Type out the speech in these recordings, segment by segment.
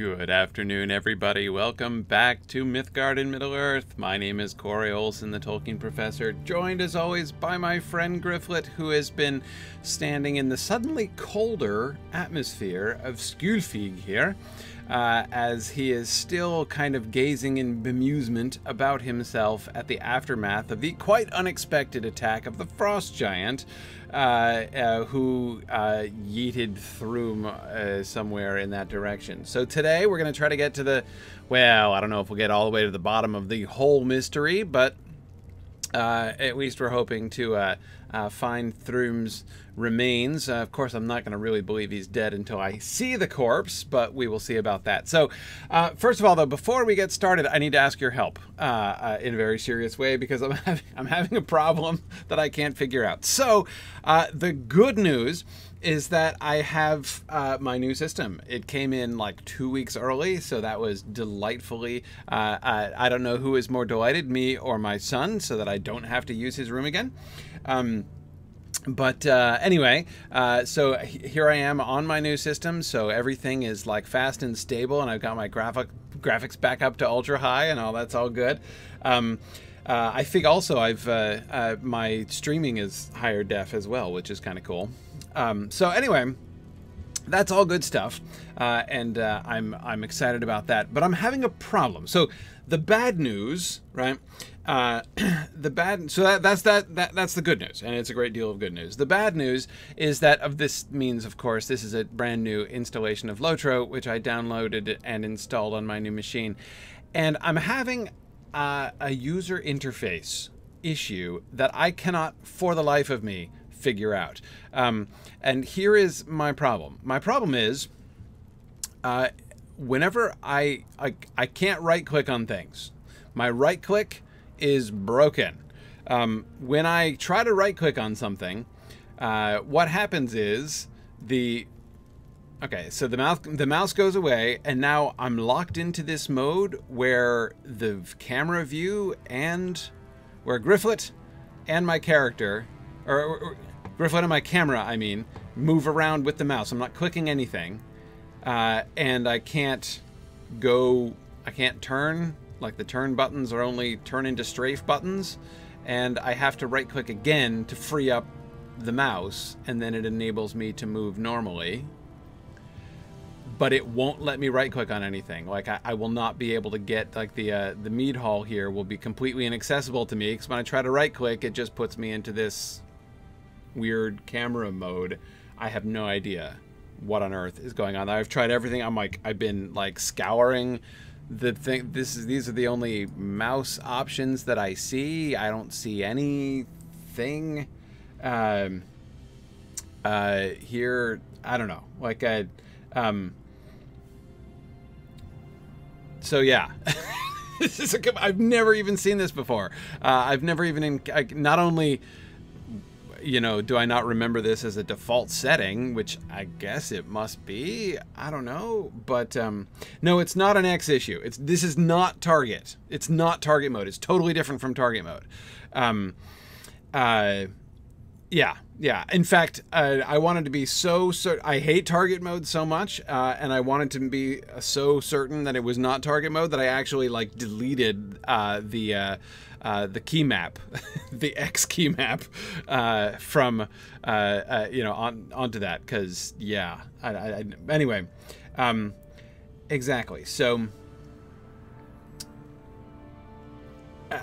Good afternoon, everybody. Welcome back to Mythgard in Middle Earth. My name is Corey Olsen, the Tolkien professor, joined as always by my friend Gryfflet, who has been standing in the suddenly colder atmosphere of Skjulfig here, uh, as he is still kind of gazing in bemusement about himself at the aftermath of the quite unexpected attack of the Frost Giant, uh, uh, who uh, yeeted through uh, somewhere in that direction. So today we're going to try to get to the, well, I don't know if we'll get all the way to the bottom of the whole mystery, but uh, at least we're hoping to uh, uh, find Thrymm's remains. Uh, of course, I'm not going to really believe he's dead until I see the corpse, but we will see about that. So, uh, first of all, though, before we get started, I need to ask your help uh, in a very serious way because I'm having, I'm having a problem that I can't figure out. So, the good news is that I have uh, my new system. It came in like two weeks early, so that was delightfully. Uh, I, I, don't know who is more delighted, me or my son, so that I don't have to use his room again. Um, but uh, anyway, uh, so here I am on my new system. So everything is like fast and stable, and I've got my graphic graphics back up to ultra high, and all that's all good. Um, uh, I think also I've uh, uh, my streaming is higher def as well, which is kind of cool. Um, so anyway, that's all good stuff, uh, and uh, I'm I'm excited about that. But I'm having a problem. So the bad news, right? Uh, the bad so that, that's that, that that's the good news, and it's a great deal of good news. The bad news is that of this means, of course, this is a brand new installation of Lotro, which I downloaded and installed on my new machine, and I'm having a user interface issue that I cannot, for the life of me, figure out. Um, and here is my problem. My problem is, uh, whenever I, I I can't right click on things, my right click is broken. Um, when I try to right click on something, uh, what happens is the okay, so the mouse the mouse goes away, and now I'm locked into this mode where the camera view and where Gryfflet and my character, or, or Gryfflet and my camera, I mean, move around with the mouse. I'm not clicking anything, uh, and I can't go. I can't turn. Like the turn buttons are only turn into strafe buttons, and I have to right click again to free up the mouse, and then it enables me to move normally. But it won't let me right click on anything. Like I, I will not be able to get like the uh, the mead hall here will be completely inaccessible to me because when I try to right click, it just puts me into this weird camera mode. I have no idea what on earth is going on. I've tried everything. I'm like I've been like scouring the thing this is these are the only mouse options that I see. I don't see anything um uh here I don't know. Like I um so yeah. this is a, I've never even seen this before. Uh, I've never even in, I, not only you know, do I not remember this as a default setting, which I guess it must be. I don't know, but um, no, it's not an X issue. It's this is not target. It's not target mode. It's totally different from target mode. Um, uh, yeah, yeah. In fact, uh, I wanted to be so certain. I hate target mode so much, uh, and I wanted to be so certain that it was not target mode that I actually like deleted uh, the uh, the key map, the X key map uh, from uh, uh, you know on onto that because yeah. I, I, anyway, um, exactly. So uh,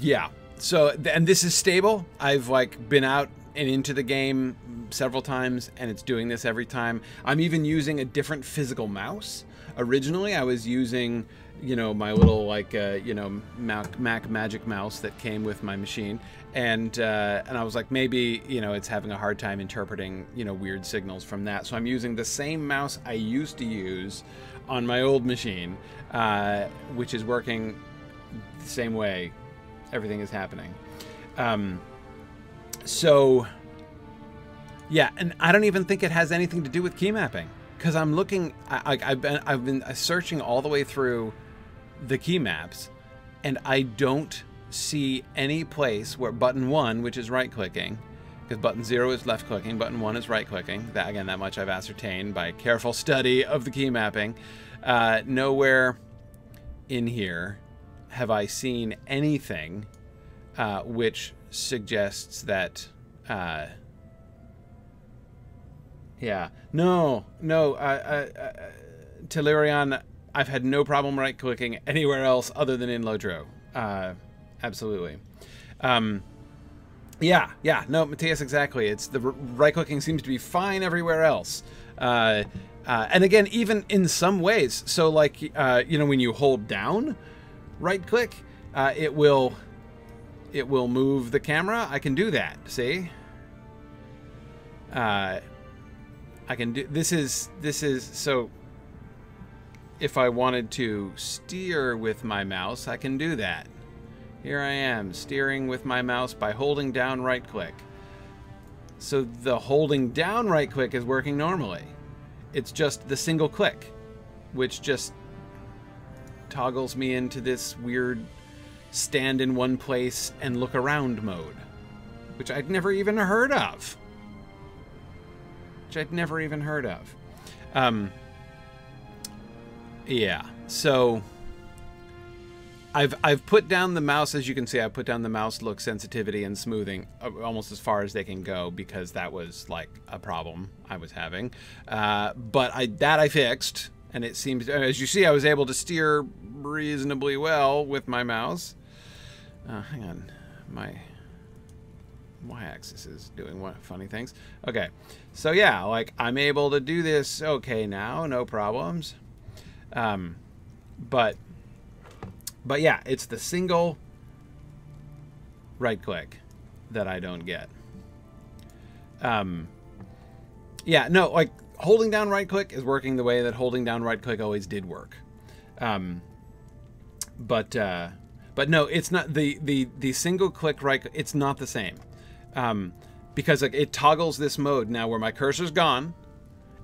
yeah. So and this is stable. I've like been out and into the game several times and it's doing this every time. I'm even using a different physical mouse. Originally, I was using you know my little like uh, you know Mac, Mac Magic Mouse that came with my machine, and uh, and I was like maybe you know it's having a hard time interpreting you know weird signals from that, so I'm using the same mouse I used to use on my old machine, uh, which is working the same way. Everything is happening. Um, so yeah, and I don't even think it has anything to do with key mapping because I'm looking. I, have been I've been searching all the way through the key maps, and I don't see any place where button one, which is right clicking, because button zero is left clicking, button one is right clicking. That again, that much I've ascertained by careful study of the key mapping. Uh, nowhere in here have I seen anything uh, which suggests that. Uh, yeah, no, no. Uh, uh, Tellurion, I've had no problem right clicking anywhere else other than in LOTRO. Uh, absolutely. Um, yeah, yeah, no, Matthias, exactly. It's the right clicking seems to be fine everywhere else. Uh, uh, and again, even in some ways, so like, uh, you know, when you hold down right click, uh, it will, it will move the camera. I can do that. See? Uh, I can do, this is, this is, so if I wanted to steer with my mouse, I can do that. Here I am, steering with my mouse by holding down right click. So the holding down right click is working normally. It's just the single click, which just toggles me into this weird stand in one place and look around mode, which I'd never even heard of. Which I'd never even heard of. Um, yeah, so I've I've put down the mouse as you can see. I put down the mouse look sensitivity and smoothing uh, almost as far as they can go because that was like a problem I was having. Uh, but I that I fixed, and it seems as you see I was able to steer reasonably well with my mouse. Uh, hang on, my y-axis is doing funny things. Okay, so yeah, like I'm able to do this okay now, no problems. Um, but but yeah, it's the single right click that I don't get. Um, yeah, no, like holding down right click is working the way that holding down right click always did work. Um, but uh, but no, it's not the the the single click right. It's not the same um, because like it toggles this mode now where my cursor's gone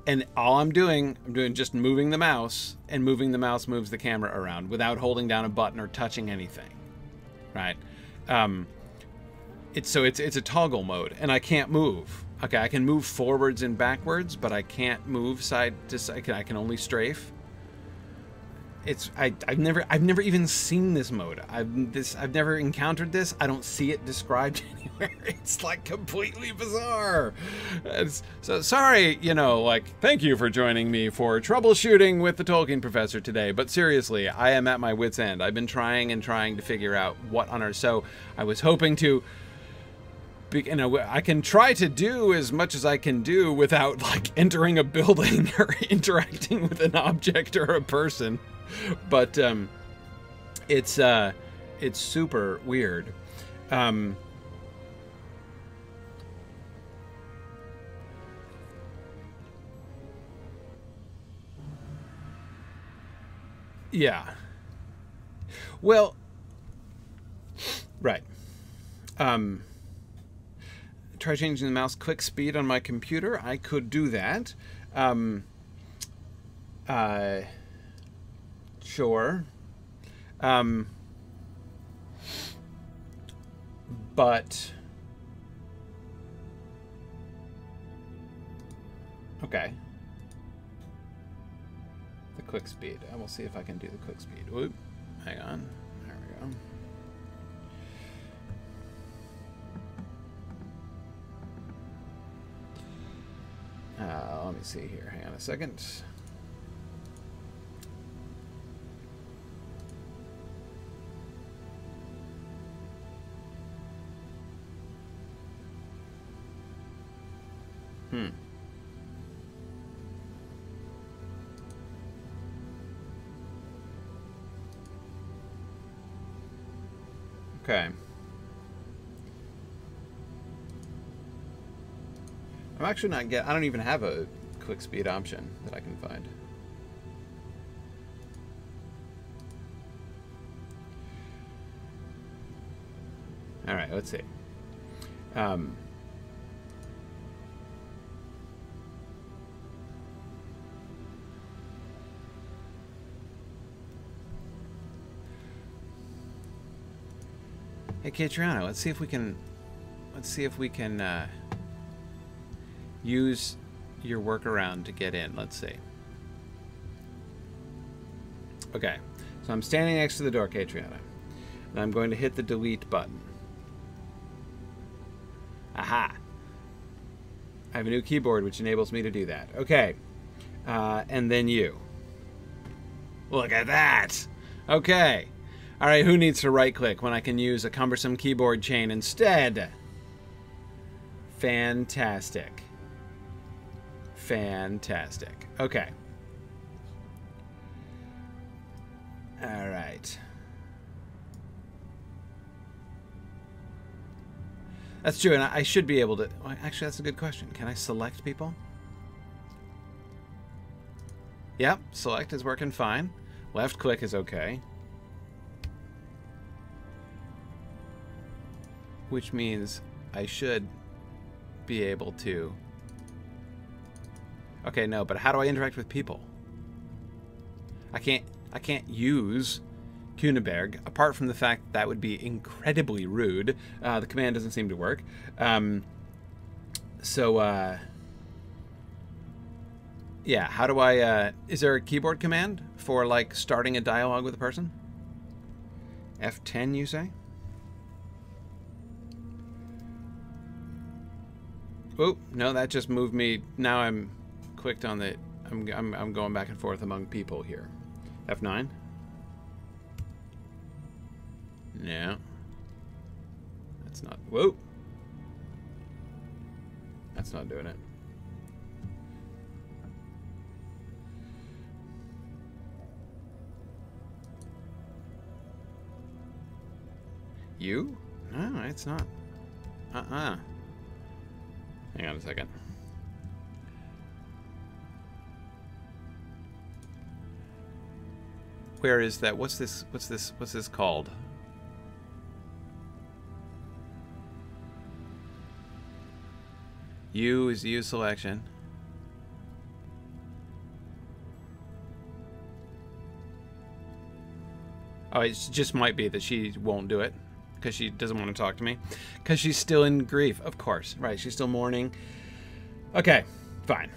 and all I'm doing, I'm doing just moving the mouse, and moving the mouse moves the camera around without holding down a button or touching anything, right? Um, it's so it's it's a toggle mode, and I can't move. Okay, I can move forwards and backwards, but I can't move side to side. I can, I can only strafe it's I, I've never I've never even seen this mode. I've this I've never encountered this. I don't see it described anywhere. It's like completely bizarre. It's, so sorry, you know, like thank you for joining me for troubleshooting with the Tolkien professor today. But seriously, I am at my wits end. I've been trying and trying to figure out what on earth. So I was hoping to be you know, I can try to do as much as I can do without like entering a building or interacting with an object or a person. but um, it's uh, it's super weird. Um, yeah. Well, right. Um, try changing the mouse click speed on my computer. I could do that. Um, uh, Sure. Um, but okay. The quick speed. I will see if I can do the quick speed. Whoop. Hang on. There we go. Uh, let me see here. Hang on a second. Actually not get. I don't even have a quick speed option that I can find. All right, let's see. Um, Hey, Catriona, let's see if we can... Let's see if we can, uh... use your workaround to get in. Let's see. Okay, so I'm standing next to the door, Catriona, and I'm going to hit the delete button. Aha! I have a new keyboard which enables me to do that. Okay, uh, and then you. Look at that! Okay. All right, who needs to right click when I can use a cumbersome keyboard chain instead? Fantastic. Fantastic. Okay. All right. That's true, and I should be able to... Oh, actually, that's a good question. Can I select people? Yep, select is working fine. Left click is okay. Which means I should be able to... Okay, no, but how do I interact with people? I can't I can't use Kuneberg, apart from the fact that, that would be incredibly rude. Uh, the command doesn't seem to work. Um, so, uh, yeah, how do I, uh, is there a keyboard command for, like, starting a dialogue with a person? F10, you say? Oh, no, that just moved me. Now I'm clicked on the, I'm, I'm, I'm going back and forth among people here. F9? No. That's not... Whoa! That's not doing it. You? No, it's not. Uh-uh. Hang on a second. Where is that? What's this? What's this? What's this called? U is U selection. Oh, it just might be that she won't do it because she doesn't want to talk to me because she's still in grief. Of course, right? She's still mourning. Okay, fine.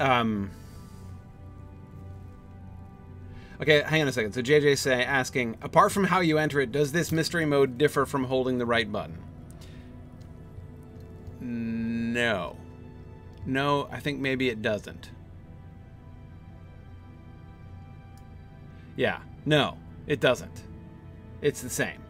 Um. Okay, hang on a second. So JJ say asking, apart from how you enter it, does this mystery mode differ from holding the right button? No. No, I think maybe it doesn't. Yeah, no, it doesn't. It's the same.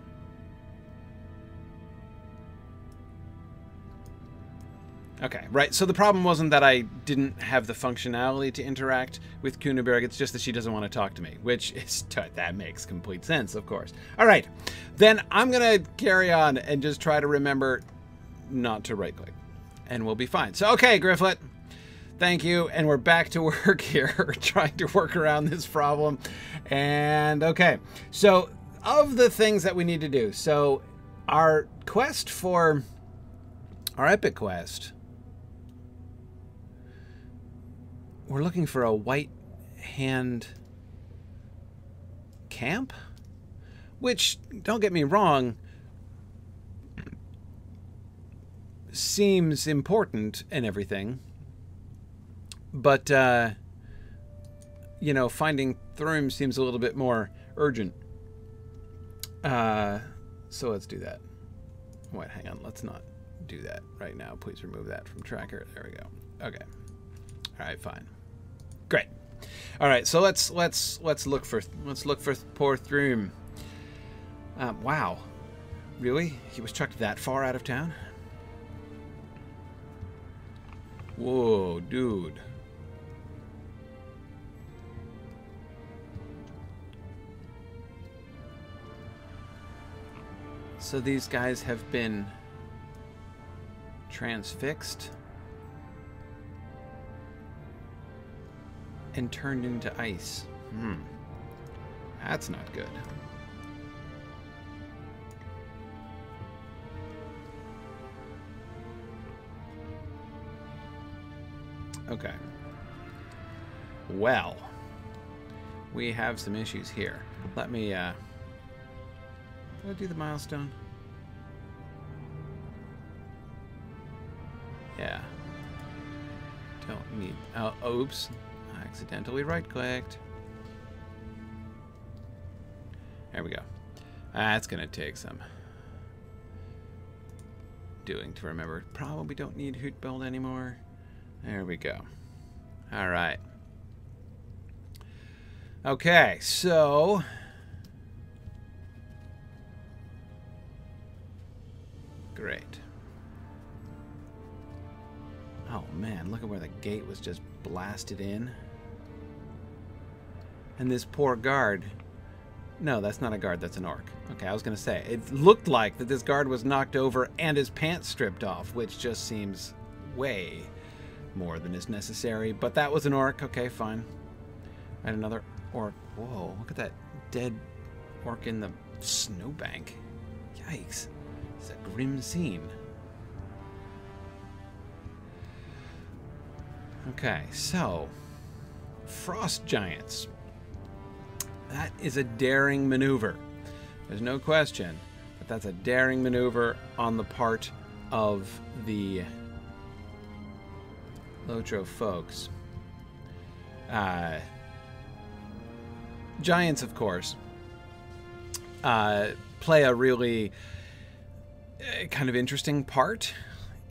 Okay, right. So the problem wasn't that I didn't have the functionality to interact with Kuneberg. It's just that she doesn't want to talk to me, which is that makes complete sense, of course. All right, then I'm gonna carry on and just try to remember not to right click and we'll be fine. So, okay, Gryfflet, thank you. And we're back to work here, trying to work around this problem. And okay, so of the things that we need to do, so our quest for our epic quest, we're looking for a white hand camp, which don't get me wrong, seems important and everything, but uh, you know, finding Thrymm seems a little bit more urgent. Uh, so let's do that. Wait, hang on. Let's not do that right now. Please remove that from tracker. There we go. Okay. All right, fine. Great. All right, so let's let's let's look for let's look for poor Thrymm. Um, wow, really? He was chucked that far out of town? Whoa, dude. So these guys have been transfixed and turned into ice. Hmm. That's not good. Okay. Well, we have some issues here. Let me, uh... Did I do the milestone? Yeah. don't need... Oh, oops. Accidentally right-clicked. There we go. That's going to take some doing to remember. Probably don't need Hoot Build anymore. There we go. All right. Okay, so... Great. Oh man, look at where the gate was just blasted in. And this poor guard. No, that's not a guard, that's an orc. Okay, I was going to say, it looked like that this guard was knocked over and his pants stripped off, which just seems way more than is necessary. But that was an orc. Okay, fine. And another orc. Whoa, look at that dead orc in the snowbank. Yikes. It's a grim scene. Okay, so frost giants. That is a daring maneuver. There's no question that that's a daring maneuver on the part of the Lotro folks. Uh, giants, of course, uh, play a really uh, kind of interesting part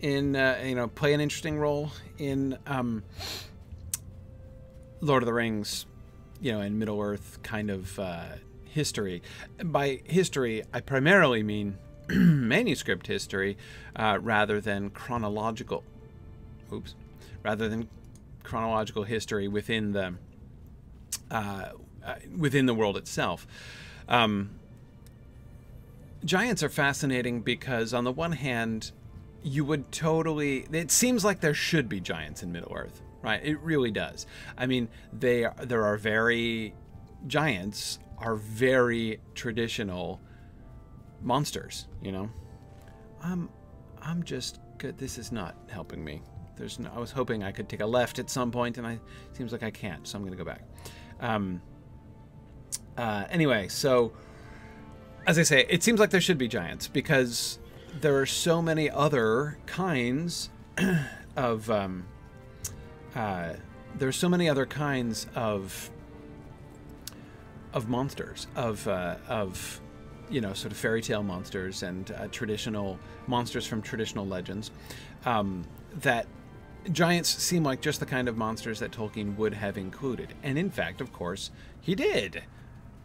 in, uh, you know, play an interesting role in um, Lord of the Rings, you know, in Middle Earth kind of uh, history. By history, I primarily mean manuscript history uh, rather than chronological. Oops rather than chronological history within the uh, uh, within the world itself. Um, giants are fascinating because, on the one hand, you would totally. It seems like there should be giants in Middle Earth, right? It really does. I mean, they are, there are very giants are very traditional monsters. You know, I'm I'm just good. This is not helping me. There's no, I was hoping I could take a left at some point, and I seems like I can't, so I'm going to go back. Um, uh, anyway, so as I say, it seems like there should be giants because there are so many other kinds of um, uh, there's so many other kinds of of monsters of uh, of you know sort of fairy tale monsters and uh, traditional monsters from traditional legends um, that giants seem like just the kind of monsters that Tolkien would have included. And in fact, of course, he did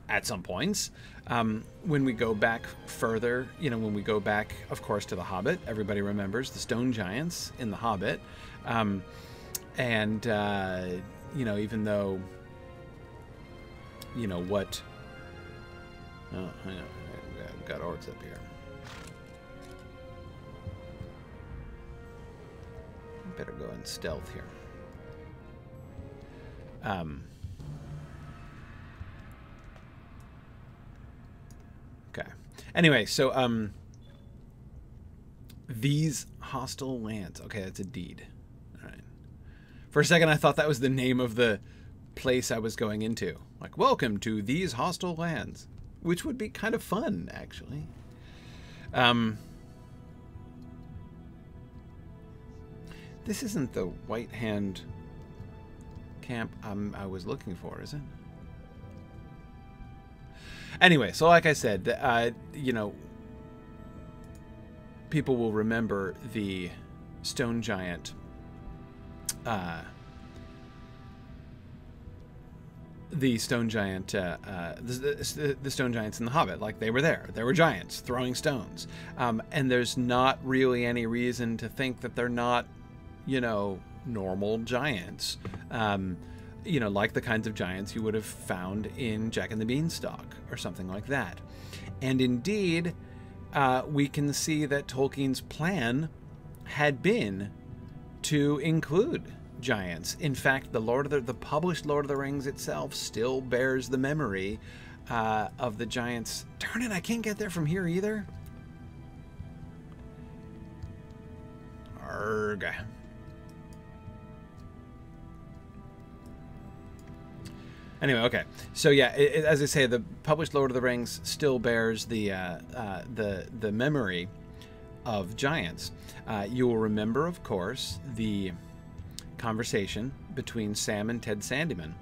at some points. Um, when we go back further, you know, when we go back, of course, to The Hobbit, everybody remembers the stone giants in The Hobbit. Um, and, uh, you know, even though, you know, what. Oh, hang on. I've got orcs up here. better go in stealth here. Um, okay. Anyway, so um, these hostile lands. Okay, that's a deed. For a second, I thought that was the name of the place I was going into. Like, welcome to these hostile lands, which would be kind of fun, actually. Um, This isn't the White Hand camp um, I was looking for, is it? Anyway, so like I said, uh, you know, people will remember the stone giant. Uh, the stone giant, uh, uh, the, the, stone giants in the Hobbit, like they were there. There were giants throwing stones, um, and there's not really any reason to think that they're not you know, normal giants. Um, you know, like the kinds of giants you would have found in Jack and the Beanstalk or something like that. And indeed, uh, we can see that Tolkien's plan had been to include giants. In fact, the Lord of the, the published Lord of the Rings itself still bears the memory uh, of the giants. Darn it, I can't get there from here either. Arg. Anyway, okay. So yeah, it, it, as I say, the published Lord of the Rings still bears the uh, uh, the the memory of giants. Uh, you will remember, of course, the conversation between Sam and Ted Sandyman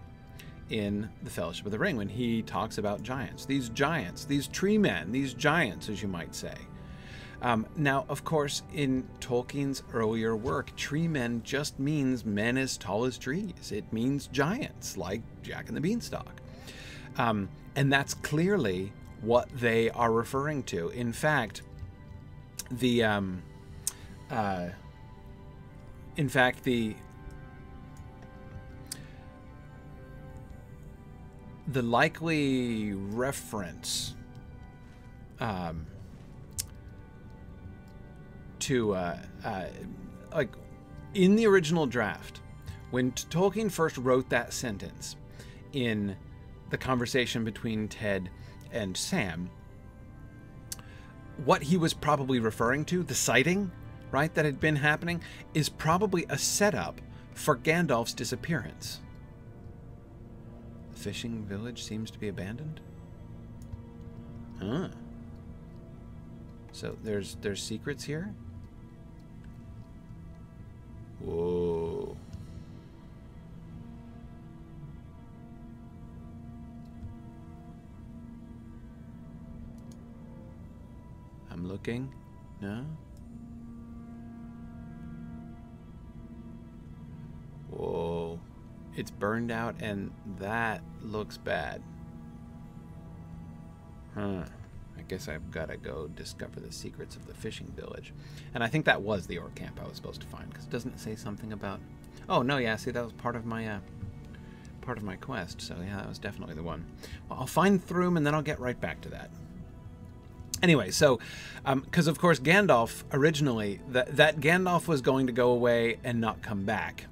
in the Fellowship of the Ring when he talks about giants. These giants, these tree men, these giants, as you might say. Um, now, of course, in Tolkien's earlier work, tree men just means men as tall as trees. It means giants, like Jack and the Beanstalk. Um, and that's clearly what they are referring to. In fact, the um, uh, in fact the the likely reference um, to uh, uh, like in the original draft when Tolkien first wrote that sentence in the conversation between Ted and Sam what he was probably referring to the sighting right that had been happening is probably a setup for Gandalf's disappearance fishing village seems to be abandoned. Huh. So there's there's secrets here? Whoa. I'm looking. No? Whoa. It's burned out and that looks bad. Huh. I guess I've got to go discover the secrets of the fishing village. And I think that was the orc camp I was supposed to find, because it doesn't it say something about... Oh, no, yeah, see, that was part of my, uh, part of my quest, so yeah, that was definitely the one. Well, I'll find Thrymm, and then I'll get right back to that. Anyway, so, because um, of course Gandalf, originally, that, that Gandalf was going to go away and not come back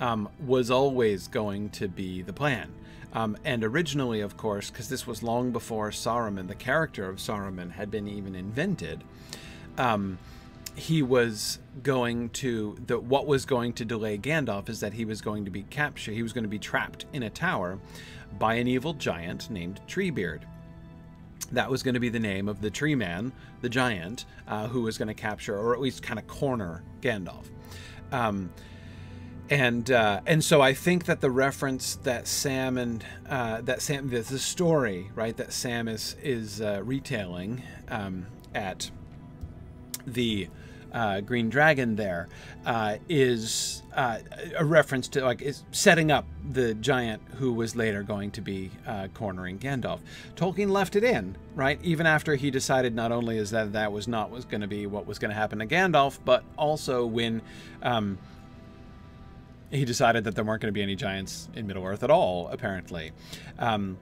um, was always going to be the plan. Um, and originally, of course, because this was long before Saruman, the character of Saruman, had been even invented, um, he was going to the what was going to delay Gandalf is that he was going to be captured. He was going to be trapped in a tower by an evil giant named Treebeard. That was going to be the name of the tree man, the giant, uh, who was going to capture or at least kind of corner Gandalf. Um, and uh, and so I think that the reference that Sam and uh, that Sam the, the, story right that Sam is is uh, retailing um, at the uh, Green Dragon there uh, is uh, a reference to like is setting up the giant who was later going to be cornering Gandalf. Tolkien left it in right even after he decided not only is that that was not was going to be what was going to happen to Gandalf, but also when um, he decided that there weren't going to be any giants in Middle Earth at all, apparently. Um,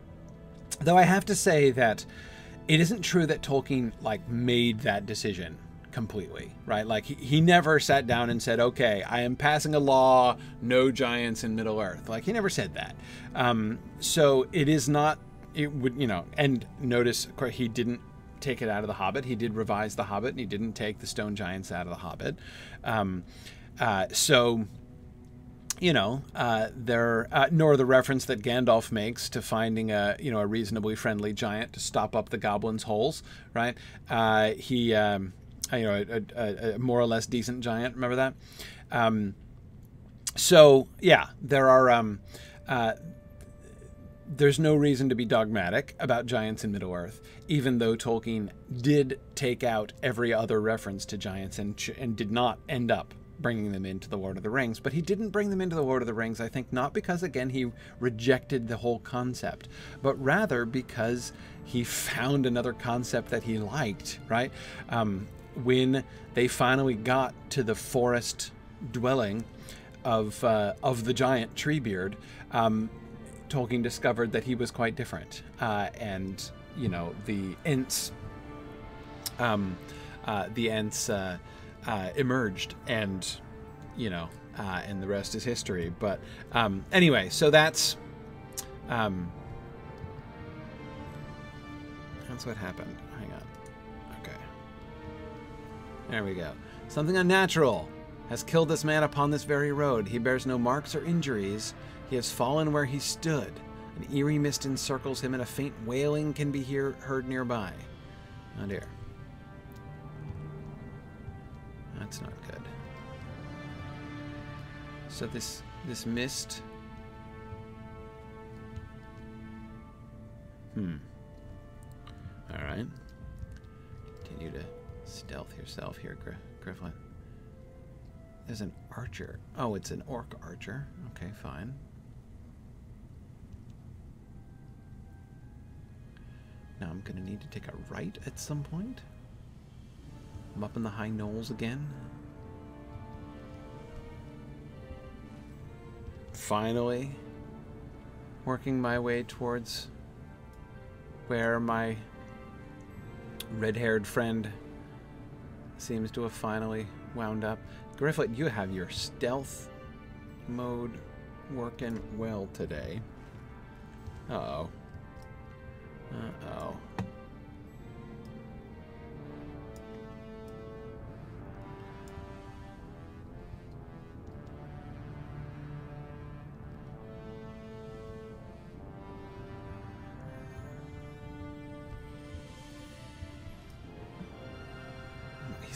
though I have to say that it isn't true that Tolkien like made that decision completely, right? Like he, he never sat down and said, "Okay, I am passing a law, no giants in Middle Earth." Like he never said that. Um, so it is not. It would you know, and notice of course, he didn't take it out of the Hobbit. He did revise the Hobbit, and he didn't take the stone giants out of the Hobbit. Um, uh, so you know, uh, there uh, nor the reference that Gandalf makes to finding a you know a reasonably friendly giant to stop up the goblins' holes, right? Uh, he, um, you know, a, a, a, more or less decent giant. Remember that? Um, so yeah, there are. Um, uh, there's no reason to be dogmatic about giants in Middle Earth, even though Tolkien did take out every other reference to giants and, and did not end up bringing them into the Lord of the Rings. But he didn't bring them into the Lord of the Rings, I think, not because, again, he rejected the whole concept, but rather because he found another concept that he liked, right? Um, when they finally got to the forest dwelling of, uh, of the giant Treebeard, um, Tolkien discovered that he was quite different. Uh, and, you know, the Ents, um, uh, the Ents, uh, emerged, and you know, uh, and the rest is history. But um, anyway, so that's um, that's what happened. Hang on. Okay. There we go. Something unnatural has killed this man upon this very road. He bears no marks or injuries. He has fallen where he stood. An eerie mist encircles him, and a faint wailing can be hear, heard nearby. Oh dear. That's not good. So this this mist. Hmm. All right. Continue to stealth yourself here, Gr Griffin. There's an archer. Oh, it's an orc archer. Okay, fine. Now I'm going to need to take a right at some point. I'm up in the high knolls again. Finally, working my way towards where my red-haired friend seems to have finally wound up. Gryfflet, you have your stealth mode working well today. Uh-oh. Uh-oh.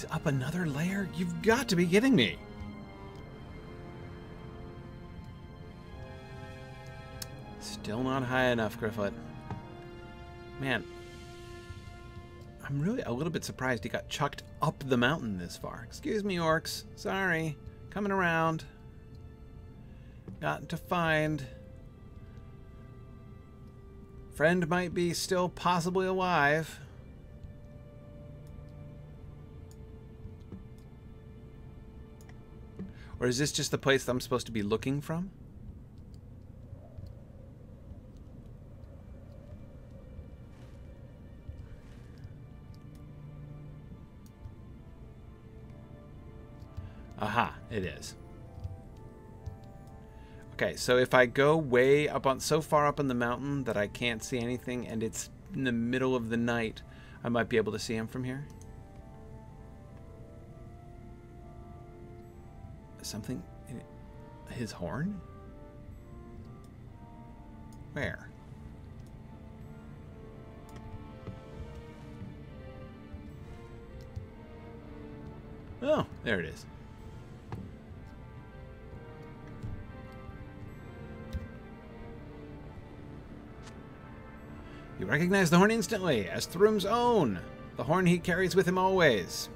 He's up another layer? You've got to be kidding me. Still not high enough, Gryfflet. Man, I'm really a little bit surprised he got chucked up the mountain this far. Excuse me, orcs. Sorry. Coming around. Got to find. Friend might be still possibly alive. Or is this just the place I'm supposed to be looking from? Aha, it is. Okay, so if I go way up on, so far up on the mountain that I can't see anything and it's in the middle of the night, I might be able to see him from here. Something, in his horn? Where? Oh, there it is. You recognize the horn instantly as Thrymm's own, the horn he carries with him always.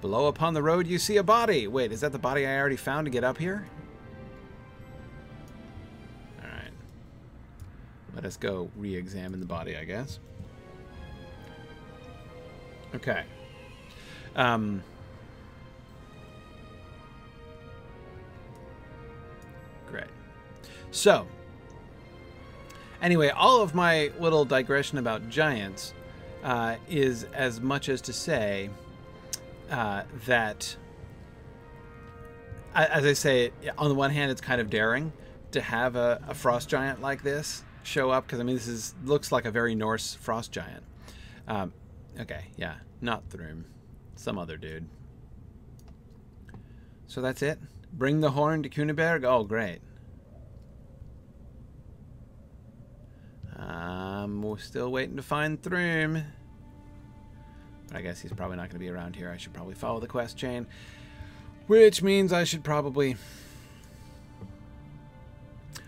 Below upon the road you see a body. Wait, is that the body I already found to get up here? Alright. Let us go re-examine the body, I guess. Okay. Um... Great. So, Anyway, all of my little digression about giants uh, is as much as to say uh, that, as I say, on the one hand, it's kind of daring to have a, a frost giant like this show up because I mean this is looks like a very Norse frost giant. Um, okay, yeah, not Thrymm, some other dude. So that's it. Bring the horn to Kuniberg. Oh, great. Um, we're still waiting to find Thrymm. I guess he's probably not going to be around here. I should probably follow the quest chain. Which means I should probably...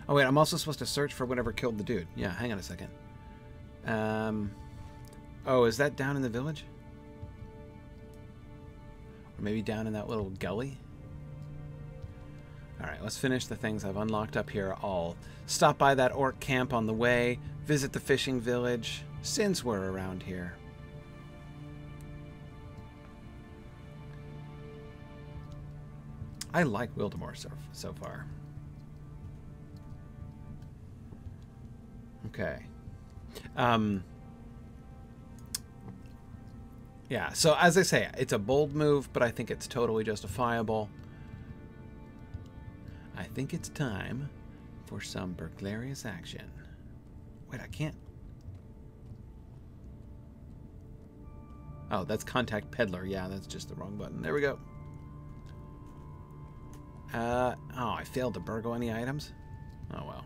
Oh, wait, I'm also supposed to search for whatever killed the dude. Yeah, hang on a second. Um... Oh, is that down in the village? Or maybe down in that little gully? Alright, let's finish the things I've unlocked up here. I'll stop by that orc camp on the way, visit the fishing village, since we're around here. I like Wildermore so, so far. Okay. Um, yeah, so as I say, it's a bold move, but I think it's totally justifiable. I think it's time for some burglarious action. Wait, I can't. Oh, that's contact peddler. Yeah, that's just the wrong button. There we go. Uh, oh, I failed to burgle any items? Oh, well.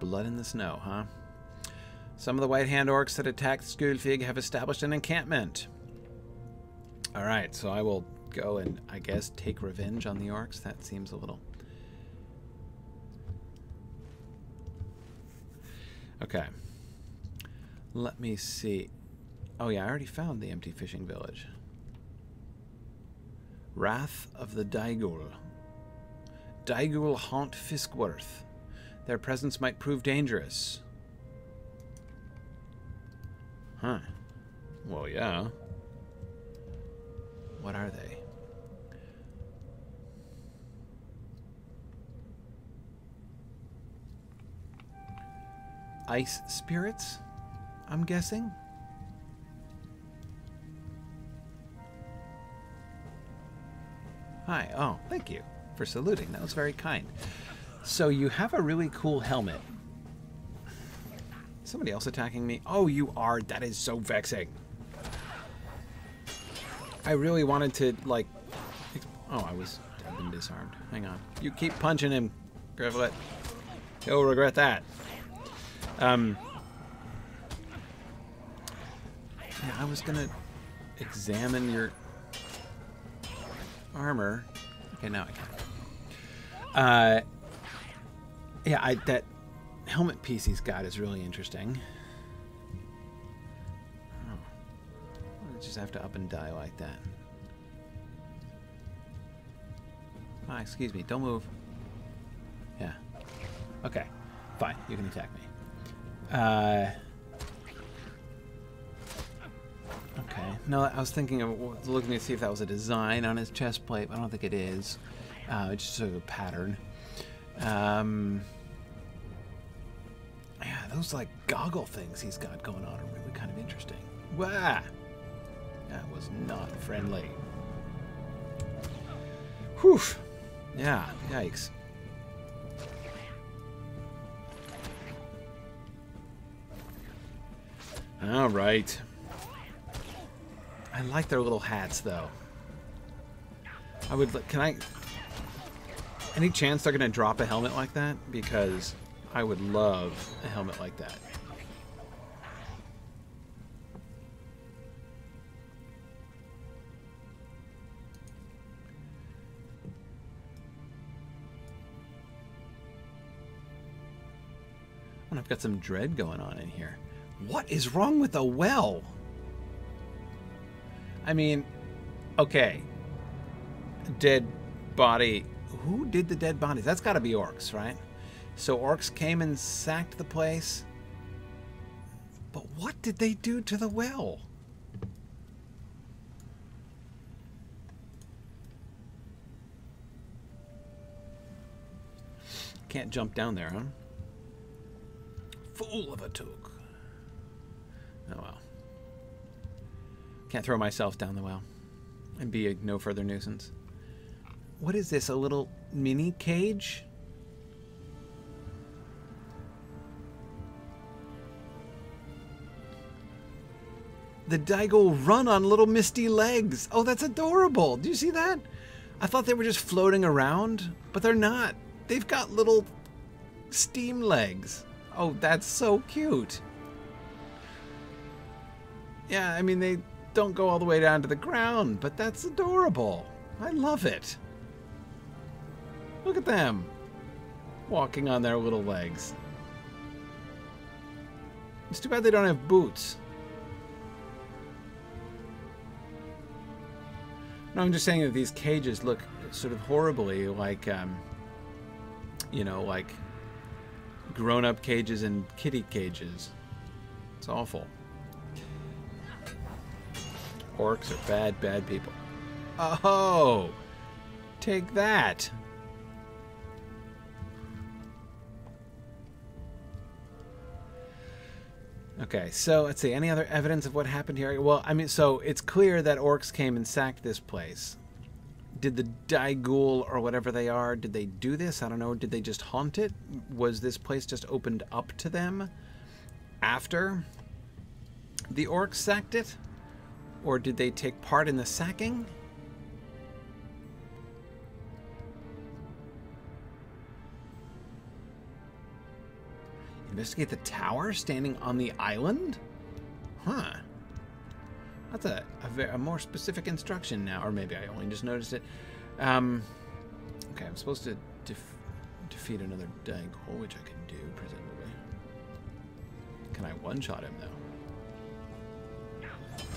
Blood in the snow, huh? Some of the White Hand orcs that attacked Skulfig have established an encampment. Alright, so I will go and, I guess, take revenge on the orcs. That seems a little... Okay. Let me see. Oh yeah, I already found the empty fishing village. Wrath of the Daigul. Daigul haunt Fiskworth. Their presence might prove dangerous. Huh. Well, yeah. What are they? Ice spirits, I'm guessing? Hi. Oh, thank you for saluting. That was very kind. So you have a really cool helmet. Somebody else attacking me? Oh, you are. That is so vexing. I really wanted to, like... Oh, I was... I've been disarmed. Hang on. You keep punching him, Gryfflet. He'll regret that. Um... Yeah, I was gonna examine your armor. Okay, now I can. Uh, yeah, I that helmet piece he's got is really interesting. Oh. I just have to up and die like that. Ah, excuse me, don't move. Yeah. Okay, fine, you can attack me. Uh, okay, no, I was thinking of looking to see if that was a design on his chest plate, but I don't think it is. Uh, it's just sort of a pattern. Um, yeah, those like goggle things he's got going on are really kind of interesting. Wah! That was not friendly. Whew. Yeah, yikes. All right. I like their little hats, though. I would... Can I... Any chance they're going to drop a helmet like that? Because I would love a helmet like that. And I've got some dread going on in here. What is wrong with the well? I mean, okay. Dead body. Who did the dead bodies? That's got to be orcs, right? So orcs came and sacked the place. But what did they do to the well? Can't jump down there, huh? Fool of a Took. Oh well. Can't throw myself down the well and be a no further nuisance. What is this? A little mini cage? The Daigul run on little misty legs. Oh, that's adorable. Do you see that? I thought they were just floating around, but they're not. They've got little steam legs. Oh, that's so cute. Yeah, I mean, they don't go all the way down to the ground, but that's adorable. I love it. Look at them. Walking on their little legs. It's too bad they don't have boots. No, I'm just saying that these cages look sort of horribly like, um, you know, like grown-up cages and kitty cages. It's awful. Orcs are bad, bad people. Oh! Take that! Okay, so let's see. Any other evidence of what happened here? Well, I mean, so it's clear that orcs came and sacked this place. Did the Daigul or whatever they are, did they do this? I don't know. Did they just haunt it? Was this place just opened up to them after the orcs sacked it? Or did they take part in the sacking? Investigate the tower standing on the island? Huh. That's a, a, a more specific instruction now, or maybe I only just noticed it. Um, okay, I'm supposed to def defeat another Daigul, which I can do, presumably. Can I one-shot him, though?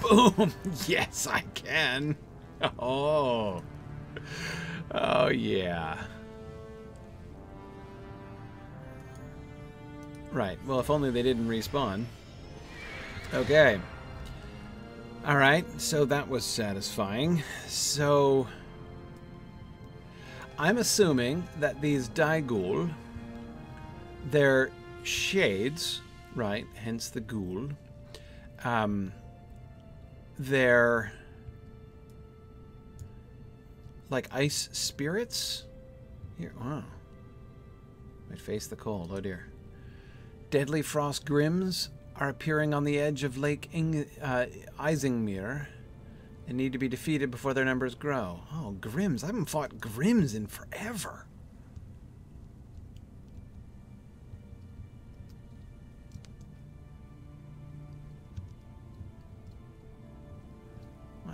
Boom! yes, I can! Oh! Oh, yeah. Right. Well, if only they didn't respawn. Okay. Alright, so that was satisfying. So... I'm assuming that these Daigul, they're shades, right? Hence the ghoul. Um, they're like ice spirits. Here, wow. Might face the cold. Oh dear. Deadly frost grims are appearing on the edge of Lake Ing uh, Isingmere and need to be defeated before their numbers grow. Oh, Grims. I haven't fought Grims in forever.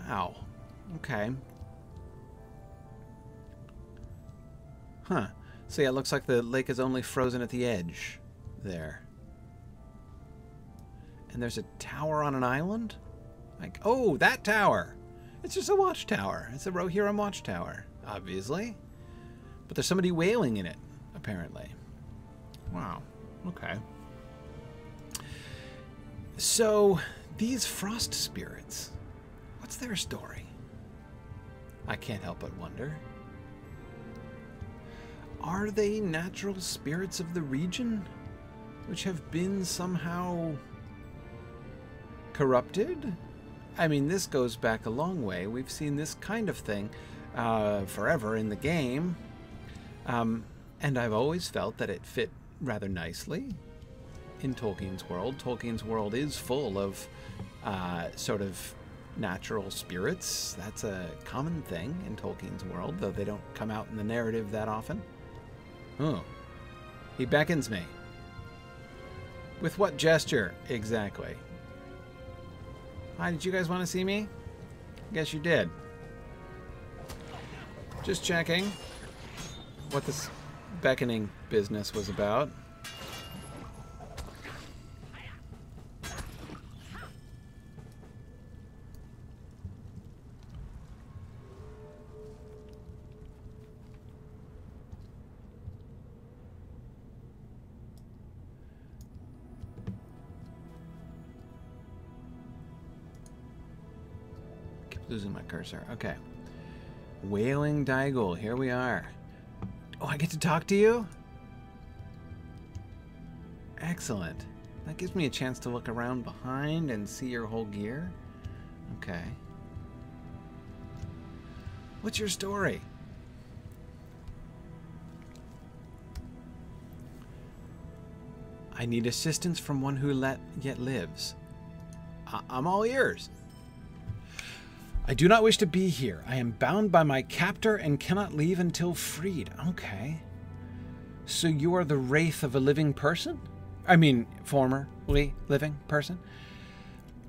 Wow. Okay. Huh. So yeah, it looks like the lake is only frozen at the edge there. And there's a tower on an island? Like, oh, that tower! It's just a watchtower. It's a Rohirrim watchtower, obviously. But there's somebody wailing in it, apparently. Wow. Okay. So, these frost spirits, what's their story? I can't help but wonder. Are they natural spirits of the region, which have been somehow corrupted? I mean, this goes back a long way. We've seen this kind of thing uh, forever in the game. Um, and I've always felt that it fit rather nicely in Tolkien's world. Tolkien's world is full of uh, sort of natural spirits. That's a common thing in Tolkien's world, though they don't come out in the narrative that often. Oh. He beckons me. With what gesture, exactly? Hi, did you guys want to see me? I guess you did. Just checking what this beckoning business was about. Losing my cursor. Okay. Wailing Daigul. Here we are. Oh, I get to talk to you? Excellent. That gives me a chance to look around behind and see your whole gear. Okay. What's your story? I need assistance from one who let yet lives. I I'm all ears. I do not wish to be here. I am bound by my captor and cannot leave until freed. Okay. So you are the wraith of a living person? I mean, formerly living person?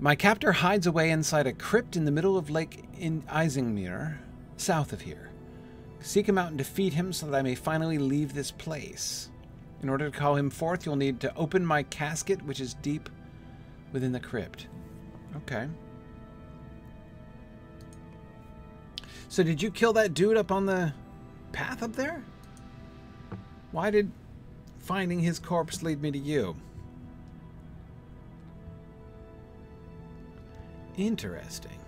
My captor hides away inside a crypt in the middle of Lake in Isingmere, south of here. Seek him out and defeat him so that I may finally leave this place. In order to call him forth, you'll need to open my casket, which is deep within the crypt. Okay. So did you kill that dude up on the path up there? Why did finding his corpse lead me to you? Interesting.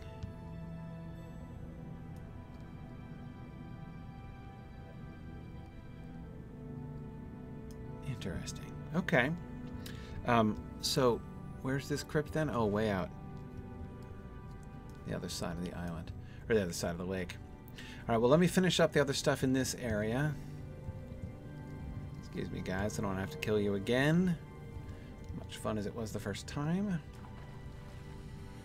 Interesting. Okay. Um, so, where's this crypt then? Oh, way out. The other side of the island. Or the other side of the lake. Alright, well let me finish up the other stuff in this area. Excuse me guys, I don't have to kill you again. Much fun as it was the first time.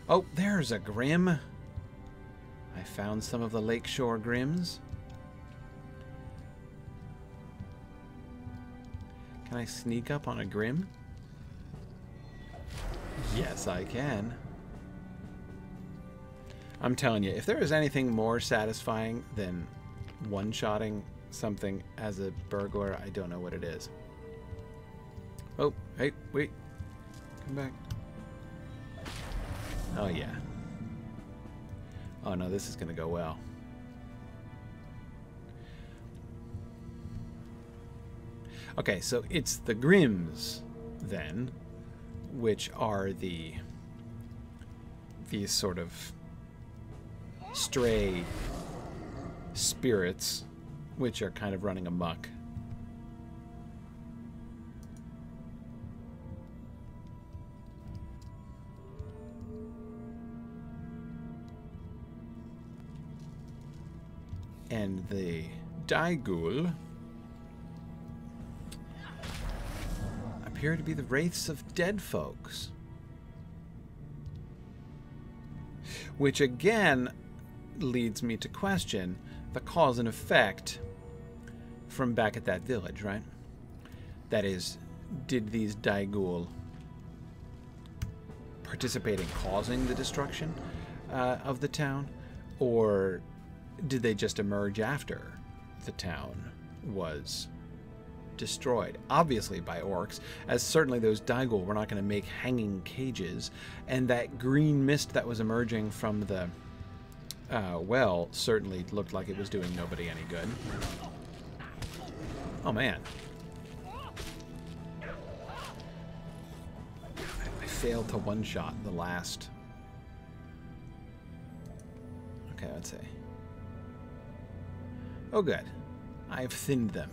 Oh, there's a Grim. I found some of the lakeshore Grims. Can I sneak up on a Grim? Yes, I can. I'm telling you, if there is anything more satisfying than one-shotting something as a burglar, I don't know what it is. Oh, hey, wait. Come back. Oh, yeah. Oh, no, this is going to go well. Okay, so it's the Grims, then, which are the these sort of stray spirits which are kind of running amok. And the Daigul appear to be the wraiths of dead folks. Which again leads me to question the cause and effect from back at that village, right? That is, did these Daigul participate in causing the destruction uh, of the town? Or did they just emerge after the town was destroyed? Obviously by orcs, as certainly those Daigul were not going to make hanging cages, and that green mist that was emerging from the uh, well certainly looked like it was doing nobody any good. Oh man. I failed to one-shot the last... Okay, let's see. Oh good. I've thinned them.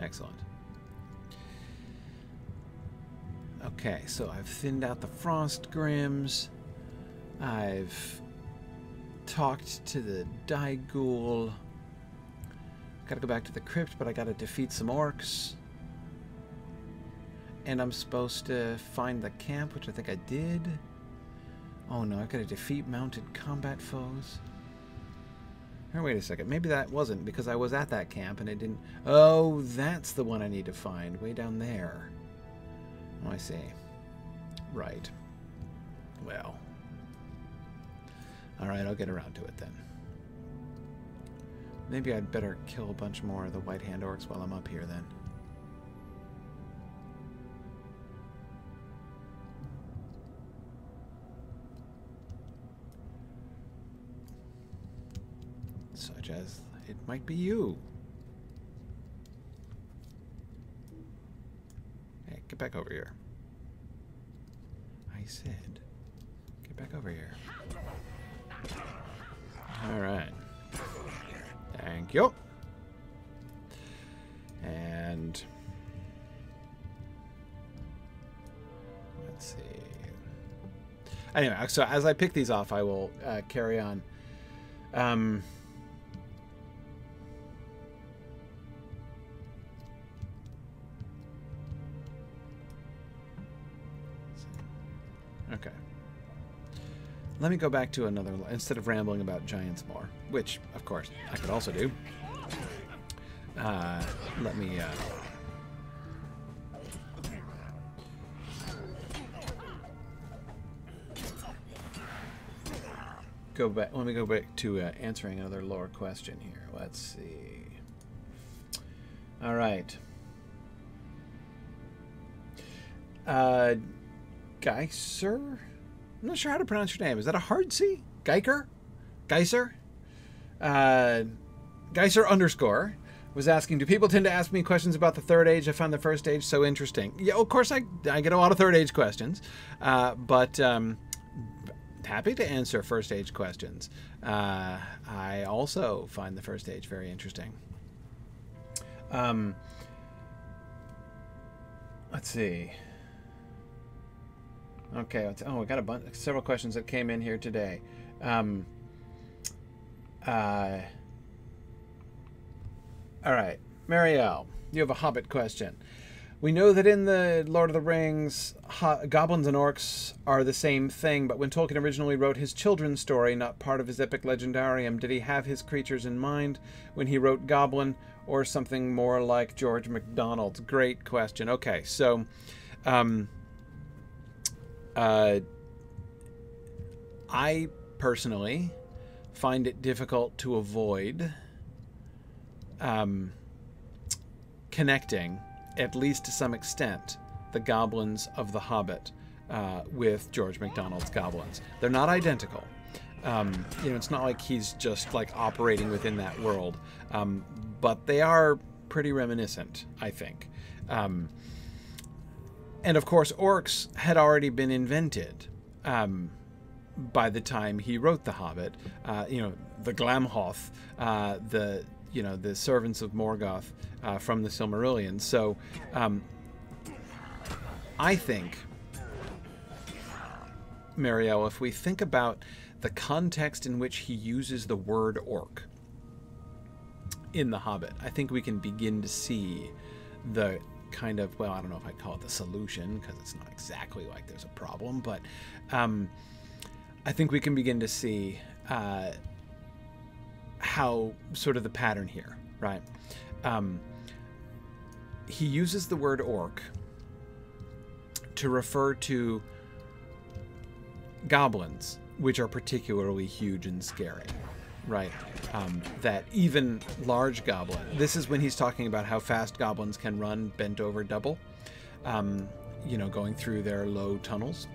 Excellent. Okay, so I've thinned out the Frost Grims. I've talked to the Daigul. Gotta go back to the crypt, but I gotta defeat some orcs. And I'm supposed to find the camp, which I think I did. Oh no, I gotta defeat mounted combat foes. Or wait a second, maybe that wasn't because I was at that camp and it didn't... Oh, that's the one I need to find, way down there. Oh, I see. Right. Well. Alright, I'll get around to it then. Maybe I'd better kill a bunch more of the White Hand Orcs while I'm up here then. Such as it might be you. Hey, get back over here. I said, get back over here. All right. Thank you. And let's see. Anyway, so as I pick these off, I will uh, carry on. Um, Let me go back to another, instead of rambling about giants more, which, of course, I could also do. Uh, let me, uh, go back, let me go back to uh, answering another lore question here. Let's see. All right. Uh, Geyser? I'm not sure how to pronounce your name. Is that a hard C? Geiker? Geiser? Uh, Geyser underscore was asking, do people tend to ask me questions about the third age? I found the first age so interesting. Yeah, of course I, I get a lot of third age questions, uh, but um, happy to answer first age questions. Uh, I also find the first age very interesting. Um, let's see. Okay. Oh, we got a bunch, several questions that came in here today. Um, uh, all right, Marielle, you have a Hobbit question. We know that in the Lord of the Rings, goblins and orcs are the same thing, but when Tolkien originally wrote his children's story, not part of his epic legendarium, did he have his creatures in mind when he wrote Goblin, or something more like George MacDonald's? Great question. Okay, so um, Uh, I personally find it difficult to avoid um, connecting, at least to some extent, the goblins of The Hobbit uh, with George MacDonald's goblins. They're not identical. Um, you know, it's not like he's just like operating within that world, um, but they are pretty reminiscent, I think. Um, and of course, orcs had already been invented um, by the time he wrote The Hobbit. Uh, you know, the Glamhoth, uh, the you know the servants of Morgoth uh, from the Silmarillion. So, um, I think, Marielle, if we think about the context in which he uses the word orc in The Hobbit, I think we can begin to see the kind of well, I don't know if I'd call it the solution because it's not exactly like there's a problem, but um, I think we can begin to see uh, how sort of the pattern here, right? Um, he uses the word orc to refer to goblins, which are particularly huge and scary, right? Um, that even large goblin. This is when he's talking about how fast goblins can run bent over double, um, you know, going through their low tunnels.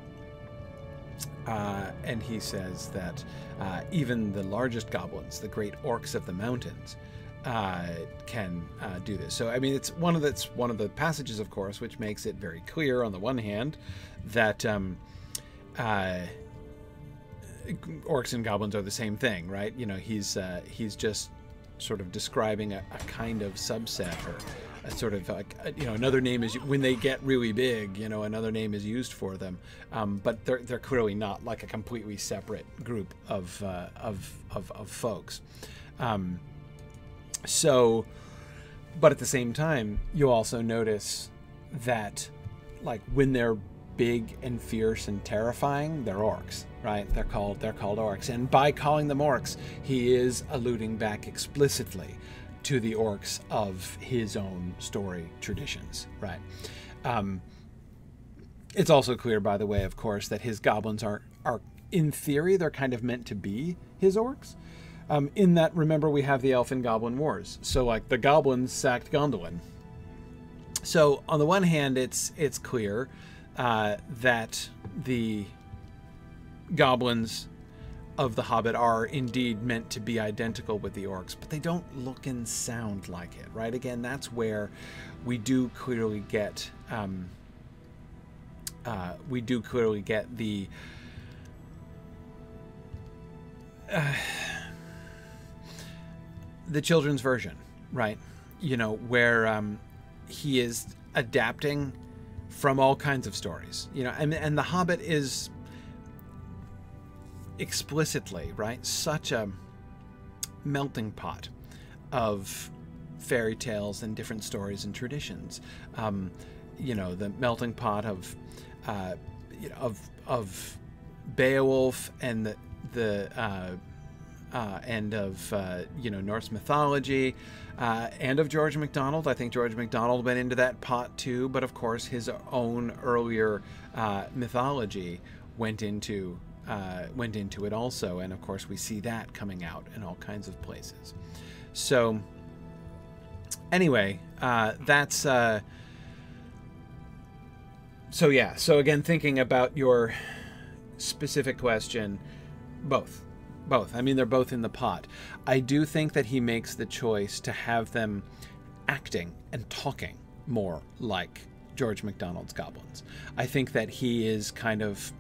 Uh, and he says that uh, even the largest goblins, the great orcs of the mountains, uh, can uh, do this. So I mean, it's one of the, it's one of the passages, of course, which makes it very clear on the one hand that um, uh, orcs and goblins are the same thing, right? You know, he's uh, he's just sort of describing a, a kind of subset or a sort of like uh, you know another name is when they get really big you know another name is used for them. Um, but they're, they're clearly not like a completely separate group of uh, of, of, of folks. Um, so but at the same time you also notice that like when they're big and fierce and terrifying they're orcs right they're called they're called orcs and by calling them orcs he is alluding back explicitly to the orcs of his own story traditions, right? Um, it's also clear, by the way, of course, that his goblins are are in theory they're kind of meant to be his orcs. Um, in that, remember, we have the Elf and Goblin Wars. So, like, the goblins sacked Gondolin. So, on the one hand, it's it's clear uh, that the goblins of The Hobbit are indeed meant to be identical with the orcs, but they don't look and sound like it, right? Again, that's where we do clearly get um, uh, we do clearly get the uh, the children's version, right? You know, where um, he is adapting from all kinds of stories, you know, and and The Hobbit is explicitly, right? Such a melting pot of fairy tales and different stories and traditions. Um, you know, the melting pot of uh, of of Beowulf and the the uh, uh, and of uh, you know Norse mythology uh, and of George MacDonald. I think George MacDonald went into that pot too, but of course his own earlier uh, mythology went into uh, went into it also. And of course, we see that coming out in all kinds of places. So, anyway, uh, that's. Uh, so, yeah. So, again, thinking about your specific question, both. Both. I mean, they're both in the pot. I do think that he makes the choice to have them acting and talking more like George MacDonald's goblins. I think that he is kind of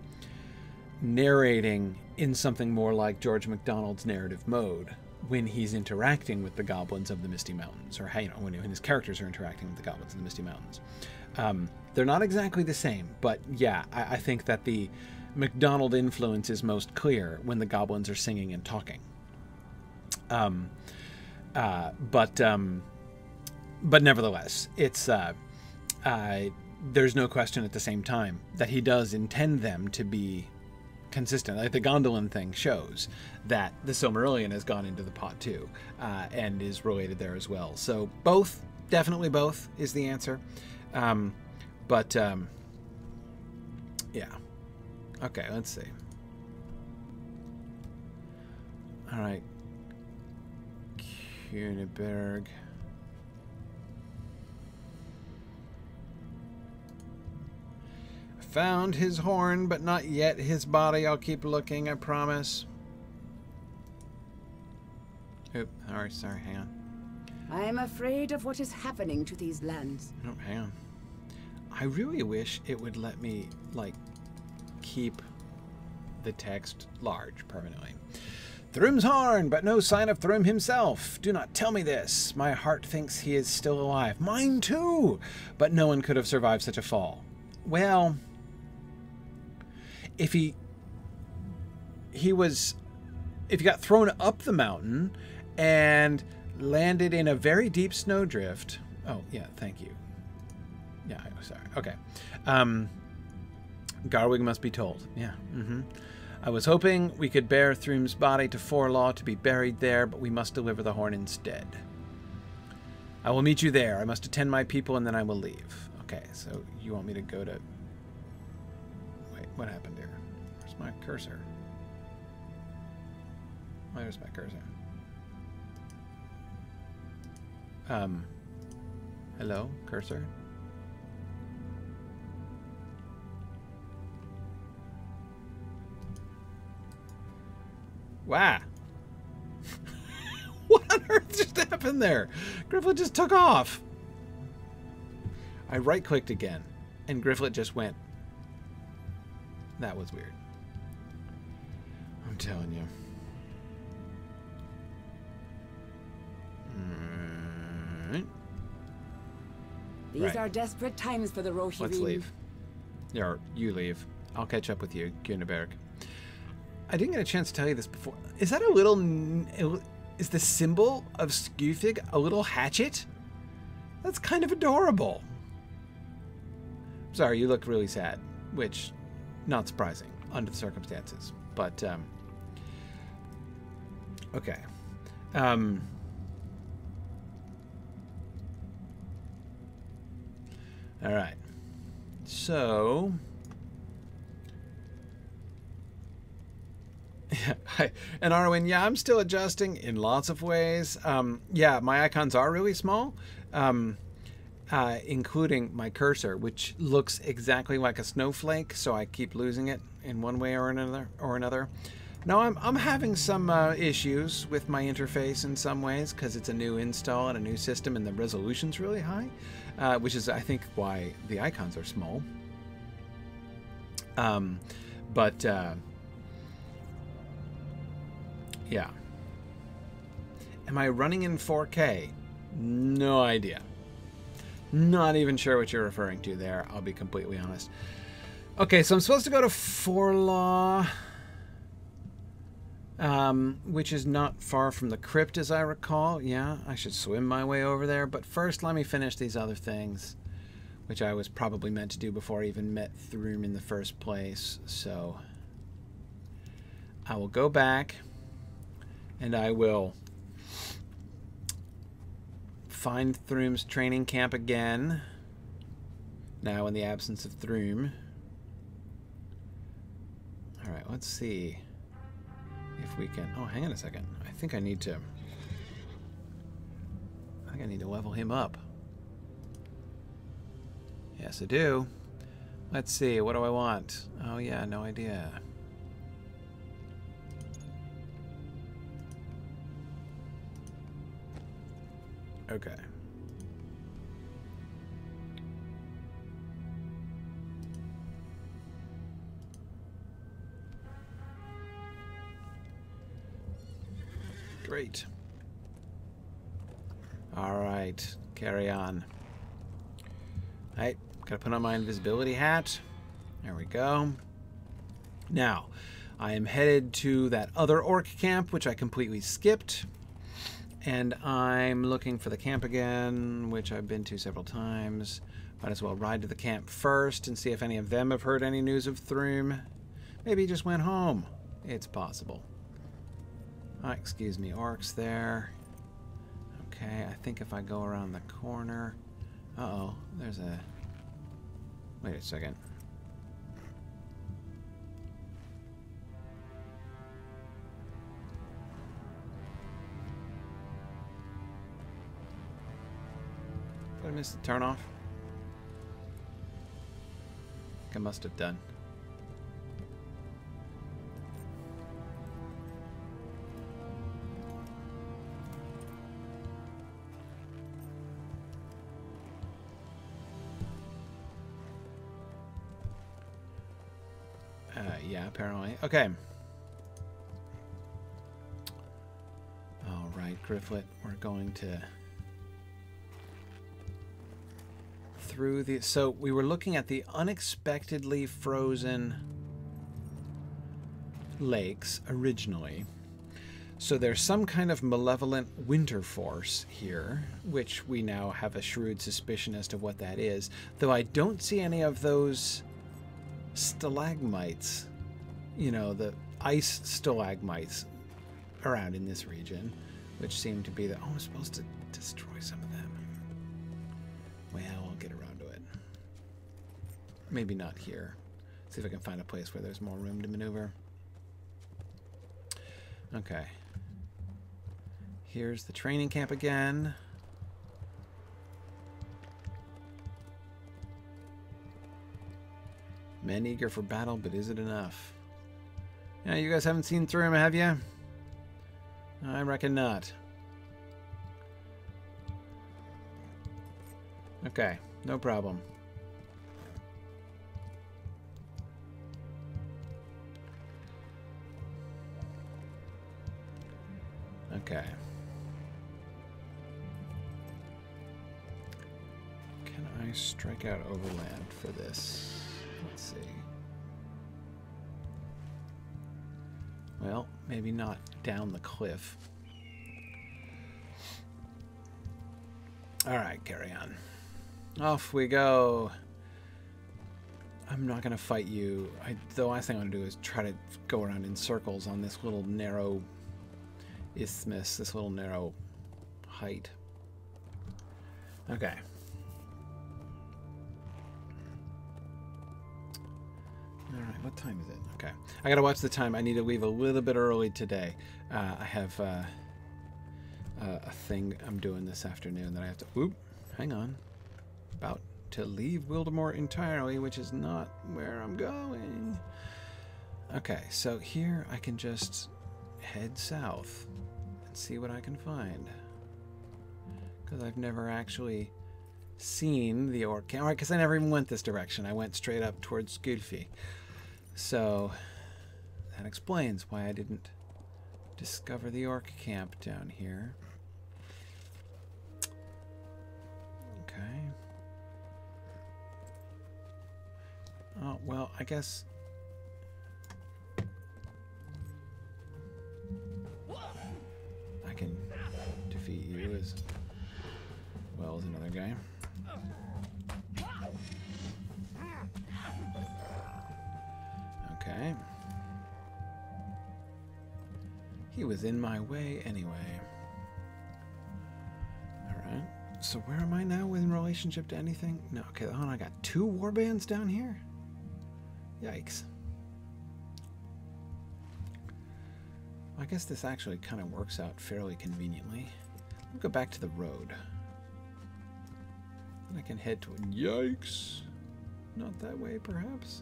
narrating in something more like George MacDonald's narrative mode when he's interacting with the goblins of the Misty Mountains, or you know, when, his characters are interacting with the goblins of the Misty Mountains. Um, they're not exactly the same, but yeah, I, I think that the MacDonald influence is most clear when the goblins are singing and talking. Um, uh, but um, but nevertheless, it's uh, uh, there's no question at the same time that he does intend them to be consistent. Like the Gondolin thing shows that the Silmarillion has gone into the pot too, uh, and is related there as well. So both, definitely both, is the answer. Um, but um, yeah, Okay, let's see. All right. Kuneberg. Found his horn, but not yet his body. I'll keep looking, I promise. Oop, sorry, sorry, hang on. I am afraid of what is happening to these lands. Oh, hang on. I really wish it would let me, like, keep the text large permanently. Thrymm's horn, but no sign of Thrymm himself. Do not tell me this. My heart thinks he is still alive. Mine too! But no one could have survived such a fall. Well, if he he was if he got thrown up the mountain and landed in a very deep snowdrift. Oh, yeah, thank you. Yeah, I'm sorry. Okay. Um, Gárwig must be told. Yeah. Mm-hmm. I was hoping we could bear Thrymm's body to Forlaw to be buried there, but we must deliver the horn instead. I will meet you there. I must attend my people and then I will leave. Okay, so you want me to go to... What happened here? Where's my cursor? Where's my cursor? Um, hello, cursor? Wow. what on earth just happened there? Gryfflet just took off. I right clicked again, and Gryfflet just went. That was weird. I'm telling you. These Right. are desperate times for the Rohirrim. Let's leave. Or you leave. I'll catch up with you, Guneberg. I didn't get a chance to tell you this before. Is that a little... Is the symbol of Skufig a little hatchet? That's kind of adorable. Sorry, you look really sad, which, not surprising under the circumstances. But, um... Okay. Um... All right. So, and Arwen, yeah, I'm still adjusting in lots of ways. Um, yeah, my icons are really small, um, uh, including my cursor, which looks exactly like a snowflake. So I keep losing it in one way or another. Or another. Now I'm I'm having some uh, issues with my interface in some ways because it's a new install and a new system, and the resolution's really high, uh, which is I think why the icons are small. Um, but. Uh, yeah. Am I running in 4K? No idea. Not even sure what you're referring to there, I'll be completely honest. Okay, so I'm supposed to go to Forlaw, um, which is not far from the crypt, as I recall. Yeah, I should swim my way over there. But first, let me finish these other things, which I was probably meant to do before I even met Thrymm in the first place. So I will go back and I will find Thrymm's training camp again. Now in the absence of Thrymm. Alright, let's see if we can... Oh, hang on a second. I think I need to... I think I need to level him up. Yes, I do. Let's see, what do I want? Oh yeah, no idea. Okay. Great. All right, carry on. All right, gotta put on my invisibility hat. There we go. Now, I am headed to that other orc camp, which I completely skipped. And I'm looking for the camp again, which I've been to several times. Might as well ride to the camp first and see if any of them have heard any news of Thrymm. Maybe he just went home. It's possible. Ah, excuse me, orcs there. Okay, I think if I go around the corner... Uh-oh, there's a... Wait a second. Miss the turn off? I must have done. Uh, yeah, apparently. Okay. All right, Gryfflet, we're going to through the so we were looking at the unexpectedly frozen lakes originally. So there's some kind of malevolent winter force here, which we now have a shrewd suspicion as to what that is, though I don't see any of those stalagmites, you know, the ice stalagmites around in this region, which seem to be the. Oh, I'm supposed to destroy some Maybe not here. See if I can find a place where there's more room to maneuver. Okay. Here's the training camp again. Men eager for battle, but is it enough? Yeah, you guys haven't seen through him, have you? I reckon not. Okay, no problem. Strike out overland for this? Let's see. Well, maybe not down the cliff. All right, carry on. Off we go. I'm not going to fight you. I, the last thing I want to do is try to go around in circles on this little narrow isthmus, this little narrow height. Okay. All right, what time is it? Okay, I gotta watch the time. I need to leave a little bit early today. Uh, I have uh, uh, a thing I'm doing this afternoon that I have to. Oop, hang on. About to leave Wildermore entirely, which is not where I'm going. Okay, so here I can just head south and see what I can find. Because I've never actually seen the orc camp. Because I never even went this direction. I went straight up towards Gylfi. So that explains why I didn't discover the orc camp down here. Okay. Oh, well, I guess... I can defeat you as well as another guy. Okay. He was in my way anyway. Alright. So where am I now in relationship to anything? No, okay, hold on, I got two warbands down here? Yikes. I guess this actually kind of works out fairly conveniently. I'll go back to the road. And I can head toward... Yikes! Not that way, perhaps?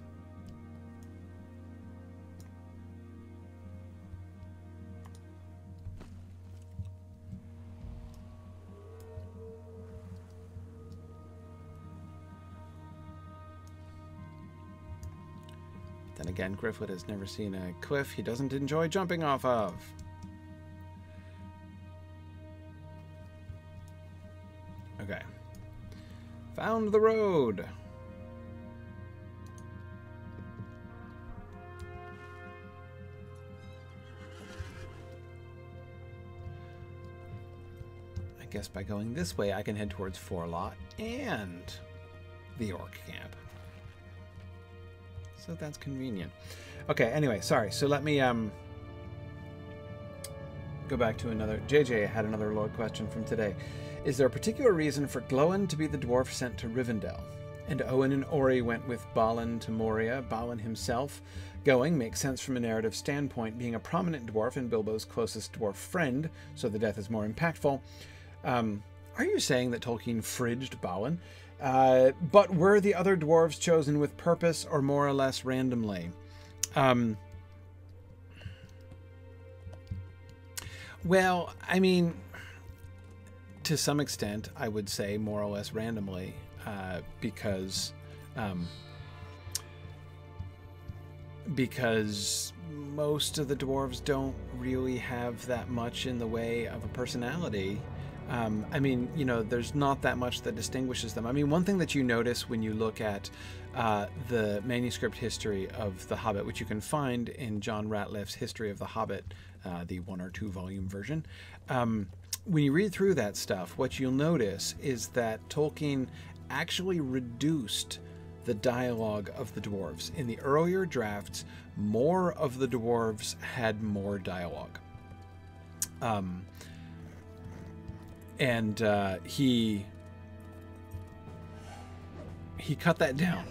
Again, Gryfflet has never seen a cliff he doesn't enjoy jumping off of. Okay. Found the road. I guess by going this way, I can head towards Forlaw and the Orc Camp. So that's convenient. Okay, anyway, sorry. So let me um go back to another. JJ had another Lord question from today. Is there a particular reason for Glóin to be the dwarf sent to Rivendell? And Óin and Ori went with Balin to Moria. Balin himself going makes sense from a narrative standpoint, being a prominent dwarf and Bilbo's closest dwarf friend, so the death is more impactful. Um, Are you saying that Tolkien fridged Balin? Uh, but were the other dwarves chosen with purpose or more or less randomly? Um, well, I mean, to some extent, I would say more or less randomly, uh, because um, because most of the dwarves don't really have that much in the way of a personality. Um, I mean, you know, there's not that much that distinguishes them. I mean, one thing that you notice when you look at uh, the manuscript history of The Hobbit, which you can find in John Rateliff's History of the Hobbit, uh, the one or two volume version, um, when you read through that stuff, what you'll notice is that Tolkien actually reduced the dialogue of the dwarves. In the earlier drafts, more of the dwarves had more dialogue. Um, and uh, he he cut that down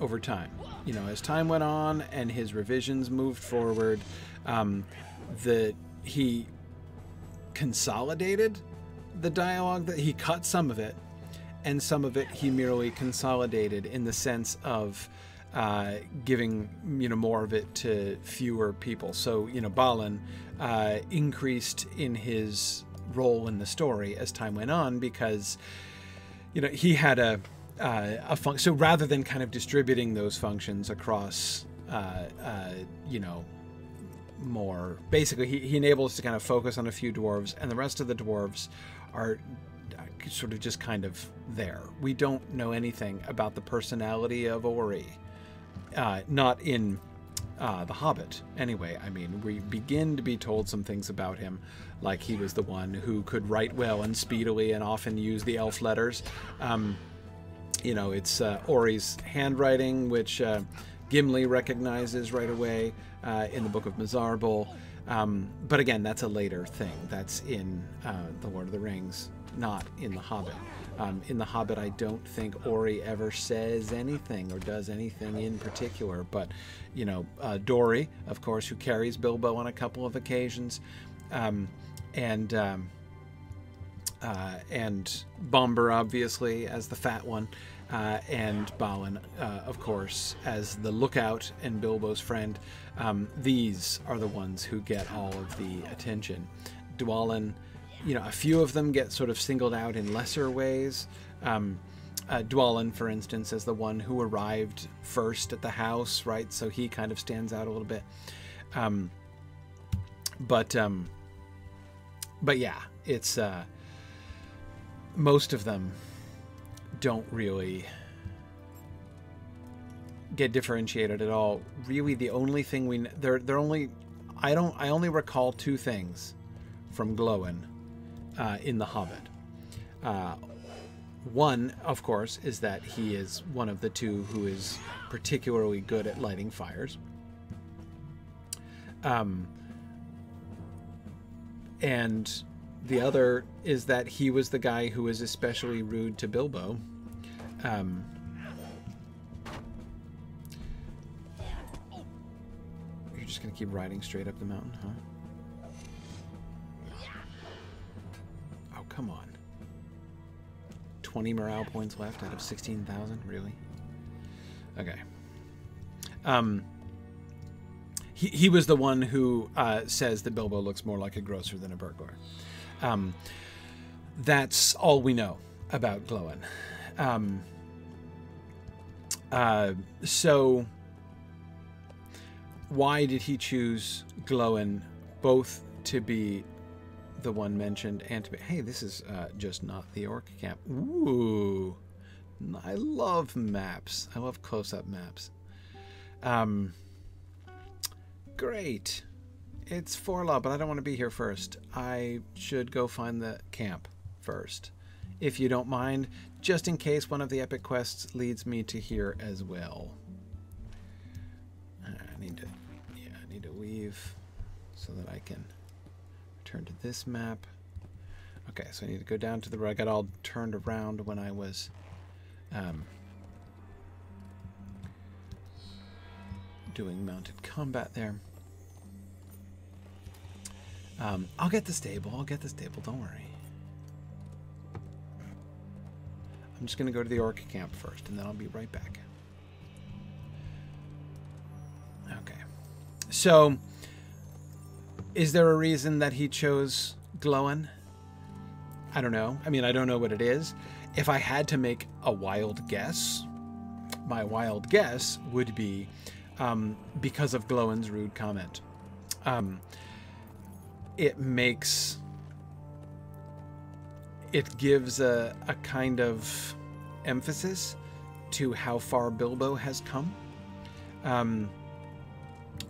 over time. You know, as time went on and his revisions moved forward, um, the he consolidated the dialogue that he cut some of it and some of it he merely consolidated in the sense of uh, giving you know more of it to fewer people. So you know Balin uh, increased in his role in the story as time went on because you know he had a uh, a function. So rather than kind of distributing those functions across uh, uh, you know more basically he, he enables to kind of focus on a few dwarves and the rest of the dwarves are sort of just kind of there. We don't know anything about the personality of Ori, uh, not in uh, The Hobbit, anyway. I mean, we begin to be told some things about him, like he was the one who could write well and speedily and often use the elf letters. Um, you know, it's uh, Ori's handwriting, which uh, Gimli recognizes right away uh, in the Book of Mazarbul. Um, but again, that's a later thing. That's in uh, The Lord of the Rings not in The Hobbit. Um, in The Hobbit, I don't think Ori ever says anything or does anything in particular. But, you know, uh, Dori, of course, who carries Bilbo on a couple of occasions, um, and um, uh, and Bombur, obviously, as the fat one, uh, and Balin, uh, of course, as the lookout and Bilbo's friend. Um, these are the ones who get all of the attention. Dwalin you know, a few of them get sort of singled out in lesser ways. Um, uh, Dwalin, for instance, as the one who arrived first at the house, right? So he kind of stands out a little bit. Um, but um, but yeah, it's uh, most of them don't really get differentiated at all. Really, the only thing we they're they're only I don't I only recall two things from Glóin uh, in The Hobbit. Uh, one, of course, is that he is one of the two who is particularly good at lighting fires. Um, and the other is that he was the guy who was especially rude to Bilbo. Um, you're just to keep riding straight up the mountain, huh? Oh, come on. 20 morale points left out of 16,000? Really? Okay. Um, he, he was the one who uh, says that Bilbo looks more like a grocer than a burglar. Um, that's all we know about Glóin. Um, uh, so, why did he choose Glóin both to be the one mentioned and to be, hey, this is uh, just not the orc camp. Ooh, I love maps. I love close-up maps. Um, great. It's Forlaw, but I don't want to be here first. I should go find the camp first. If you don't mind, just in case one of the epic quests leads me to here as well. I need to, yeah, I need to leave so that I can return to this map. Okay, so I need to go down to the road. I got all turned around when I was um, doing mounted combat there. Um, I'll get the stable. I'll get the stable. Don't worry. I'm just going to go to the orc camp first, and then I'll be right back. Okay. So, is there a reason that he chose Gloin? I don't know. I mean, I don't know what it is. If I had to make a wild guess, my wild guess would be um, because of Gloin's rude comment. Um, it makes it gives a, a kind of emphasis to how far Bilbo has come. Um,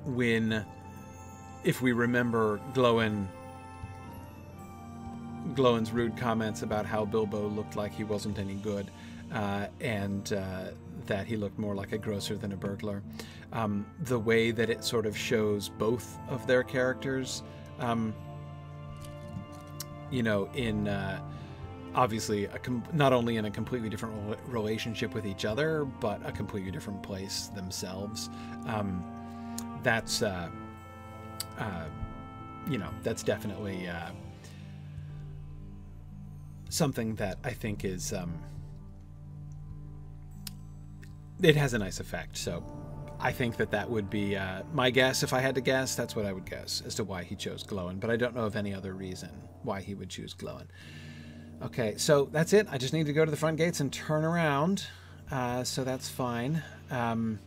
when, if we remember Glóin, Glóin's rude comments about how Bilbo looked like he wasn't any good, uh, and uh, that he looked more like a grocer than a burglar. Um, the way that it sort of shows both of their characters, um, you know, in uh, obviously com- not only in a completely different relationship with each other, but a completely different place themselves. Um, that's uh, uh, you know that's definitely uh, something that I think is um, it has a nice effect. So I think that that would be uh, my guess. If I had to guess, that's what I would guess as to why he chose Glóin. But I don't know of any other reason why he would choose Glóin. Okay, so that's it. I just need to go to the front gates and turn around. Uh, so that's fine. Um,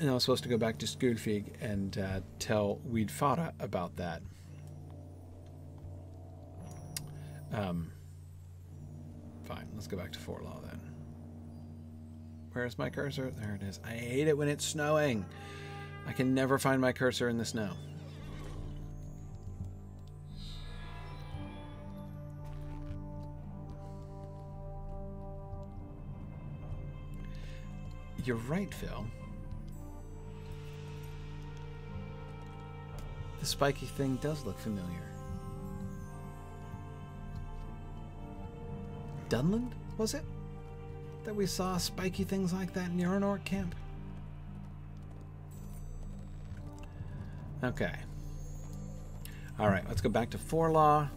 and I was supposed to go back to Scylfig and uh, tell Weedfara about that. Um, fine, let's go back to Forlaw. Where's my cursor? There it is. I hate it when it's snowing. I can never find my cursor in the snow. You're right, Phil. The spiky thing does look familiar. Dunland, was it? That we saw spiky things like that near an orc camp? Okay. Alright, let's go back to Forlaw.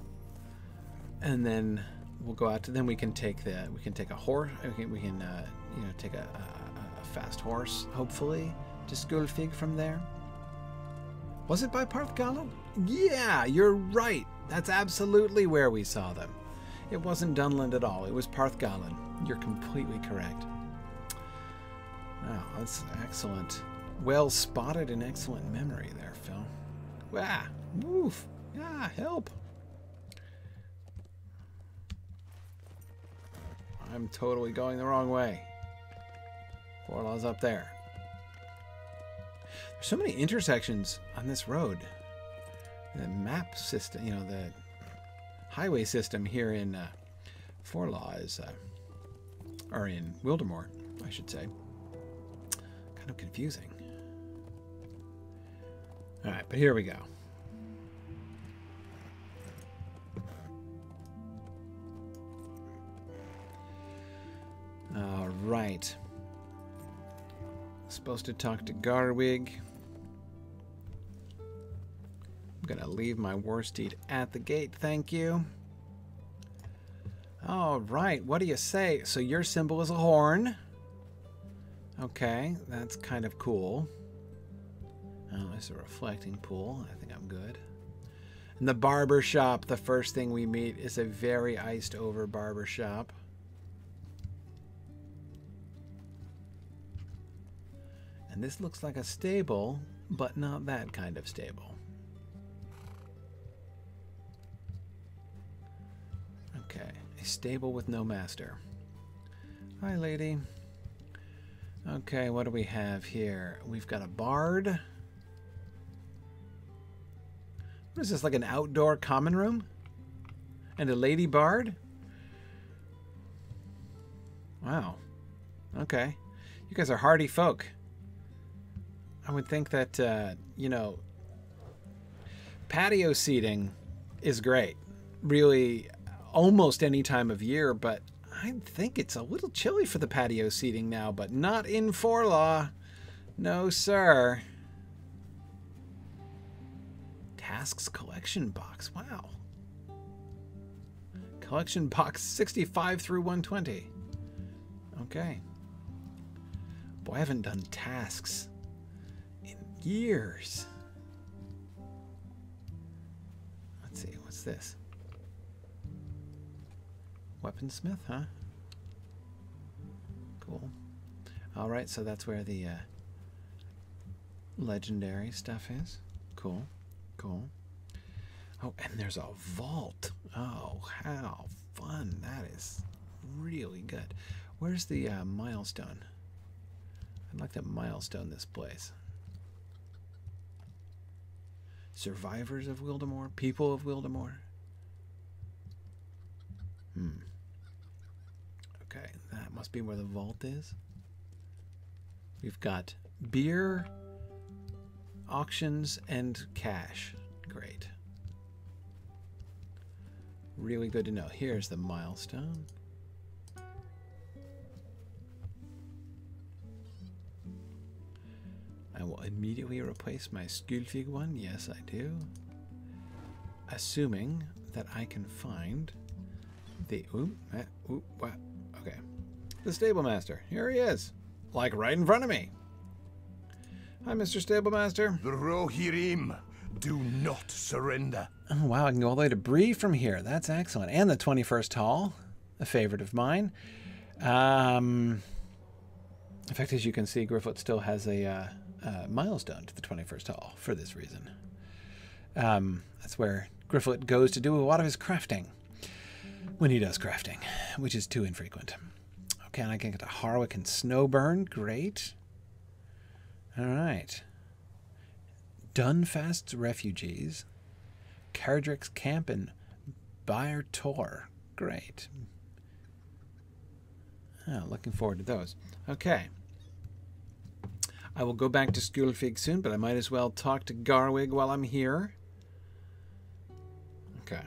And then we'll go out to then we can take the we can take a horse we can, we can uh, you know take a, a fast horse, hopefully, to Scylfig from there. Was it by Parth Parthgalen? Yeah, you're right. That's absolutely where we saw them. It wasn't Dunland at all. It was Parth Galen. You're completely correct. Oh, that's excellent. Well spotted and excellent memory there, Phil. Wow. Woof. Ah, help. I'm totally going the wrong way. Forlaw's up there. There's so many intersections on this road. The map system, you know, the highway system here in uh, Forlaw is, uh, or in Wildermore, I should say. Kind of confusing. All right, but here we go. All right. Supposed to talk to Gárwig. I'm gonna leave my war steed at the gate, thank you. All right, what do you say? So your symbol is a horn. Okay, that's kind of cool. Oh, it's a reflecting pool. I think I'm good. And the barber shop, the first thing we meet is a very iced over barber shop. And this looks like a stable, but not that kind of stable. Okay, a stable with no master. Hi, lady. Okay, what do we have here? We've got a bard. What is this, like an outdoor common room? And a lady bard? Wow. Okay. You guys are hardy folk. I would think that uh, you know patio seating is great, really, almost any time of year. But I think it's a little chilly for the patio seating now, but not in Forlaw. No, sir. Tasks collection box. Wow. Collection box 65 through 120. Okay. Boy, I haven't done tasks in years. Let's see, what's this? Weaponsmith, huh? Cool. Alright, so that's where the uh, legendary stuff is. Cool. Cool. Oh, and there's a vault. Oh, how fun. That is really good. Where's the uh, milestone? I'd like to milestone this place. Survivors of Wildermore? People of Wildermore? Hmm. That must be where the vault is. We've got beer, auctions, and cash. Great. Really good to know. Here's the milestone. I will immediately replace my Scylfig one. Yes, I do. Assuming that I can find the... Ooh, eh, ooh? The stable master. Here he is. Like right in front of me. Hi, Mr. Stablemaster. The Rohirrim do not surrender. Oh, wow, I can go all the way to Bree from here. That's excellent. And the 21st Hall, a favorite of mine. Um, in fact, as you can see, Gryfflet still has a uh, uh, milestone to the 21st Hall for this reason. Um, that's where Gryfflet goes to do a lot of his crafting. When he does crafting, which is too infrequent. Okay, and I can get to Harwick and Snowbourn. Great. All right. Dunfast's refugees. Cardrick's camp in Bayer Tor. Great. Oh, looking forward to those. Okay. I will go back to Scylfig soon, but I might as well talk to Gárwig while I'm here. Okay.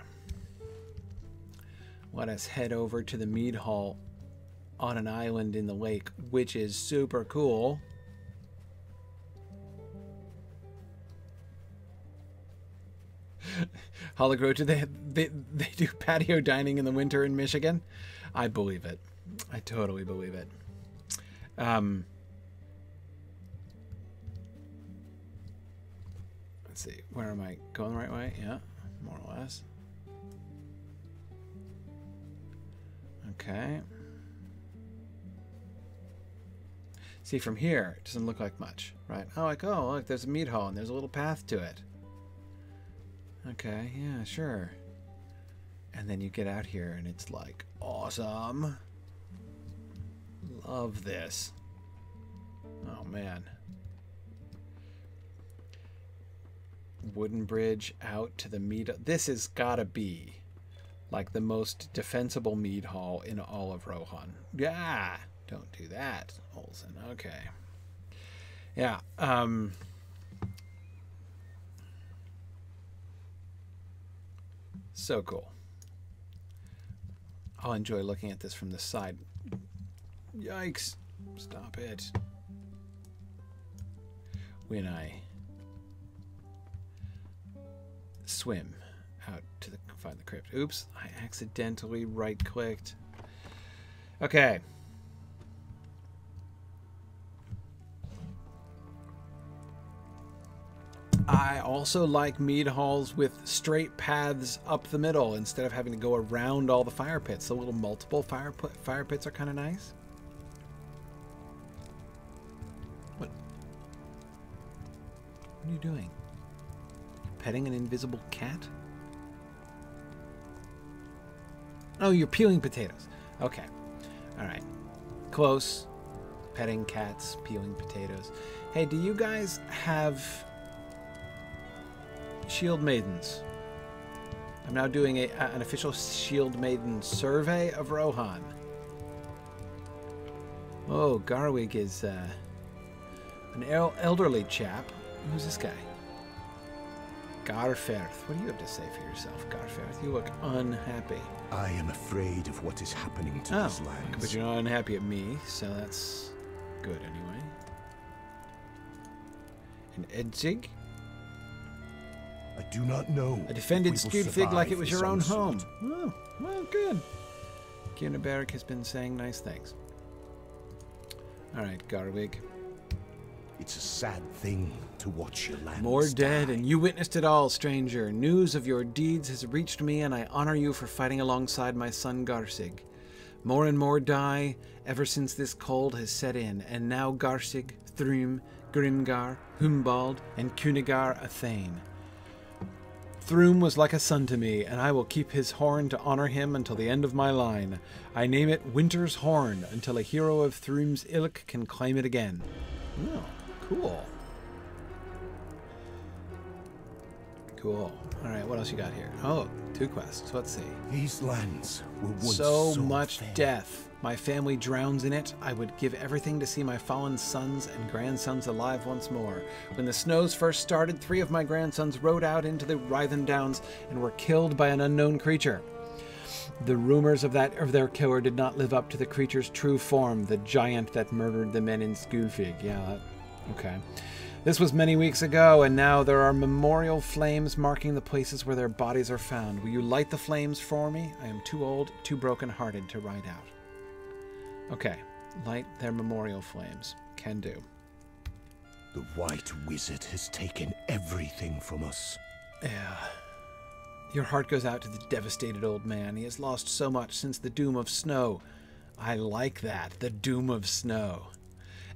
Let us head over to the Mead Hall on an island in the lake, which is super cool. Hologrow, do they, they they do patio dining in the winter in Michigan? I believe it. I totally believe it. Um, let's see. Where am I going the right way? Yeah, more or less. Okay. See, from here, it doesn't look like much, right? Oh, like, oh, look, there's a meat hall and there's a little path to it. Okay, yeah, sure. And then you get out here and it's like, awesome. Love this. Oh, man. Wooden bridge out to the meat. This has got to be like the most defensible mead hall in all of Rohan. Yeah, don't do that, Olsen. Okay. Yeah. Um. So cool. I'll enjoy looking at this from the side. Yikes. Stop it. When I swim out to the, find the crypt. Oops, I accidentally right clicked. Okay. I also like mead halls with straight paths up the middle instead of having to go around all the fire pits. The little multiple fire pit, fire pits are kind of nice. What? What are you doing? Petting an invisible cat? Oh, you're peeling potatoes. Okay. All right. Close. Petting cats, peeling potatoes. Hey, do you guys have Shield Maidens? I'm now doing a, an official Shield Maiden survey of Rohan. Oh, Gárwig is uh, an el elderly chap. Who's this guy? Garferth. What do you have to say for yourself, Garferth? You look unhappy. I am afraid of what is happening to Oh, this land. but you're not unhappy at me, so that's good anyway. And Edzig? I do not know. I defended will Scylfig like it was your own home. Oh, well, good. Kiernaberg has been saying nice things. All right, Gárwig. It's a sad thing to watch your land. More dead, die. and you witnessed it all, stranger. News of your deeds has reached me, and I honor you for fighting alongside my son Garsig. More and more die ever since this cold has set in, and now Garsig, Thrymm, Grimgar, Humbald, and Kunigar a Thane. Thrymm was like a son to me, and I will keep his horn to honor him until the end of my line. I name it Winter's Horn until a hero of Thrymm's ilk can claim it again. Oh, cool. Cool. All right, what else you got here? Oh, two quests. Let's see. These lands were once So, so, much fair. death. My family drowns in it. I would give everything to see my fallen sons and grandsons alive once more. When the snows first started, three of my grandsons rode out into the Rythen Downs and were killed by an unknown creature. The rumors of that of their killer did not live up to the creature's true form, the giant that murdered the men in Scylfig. Yeah, that, okay. This was many weeks ago, and now there are memorial flames marking the places where their bodies are found. Will you light the flames for me? I am too old, too broken-hearted to ride out. Okay, light their memorial flames. Can do. The White Wizard has taken everything from us. Yeah. Your heart goes out to the devastated old man. He has lost so much since the doom of snow. I like that, the doom of snow.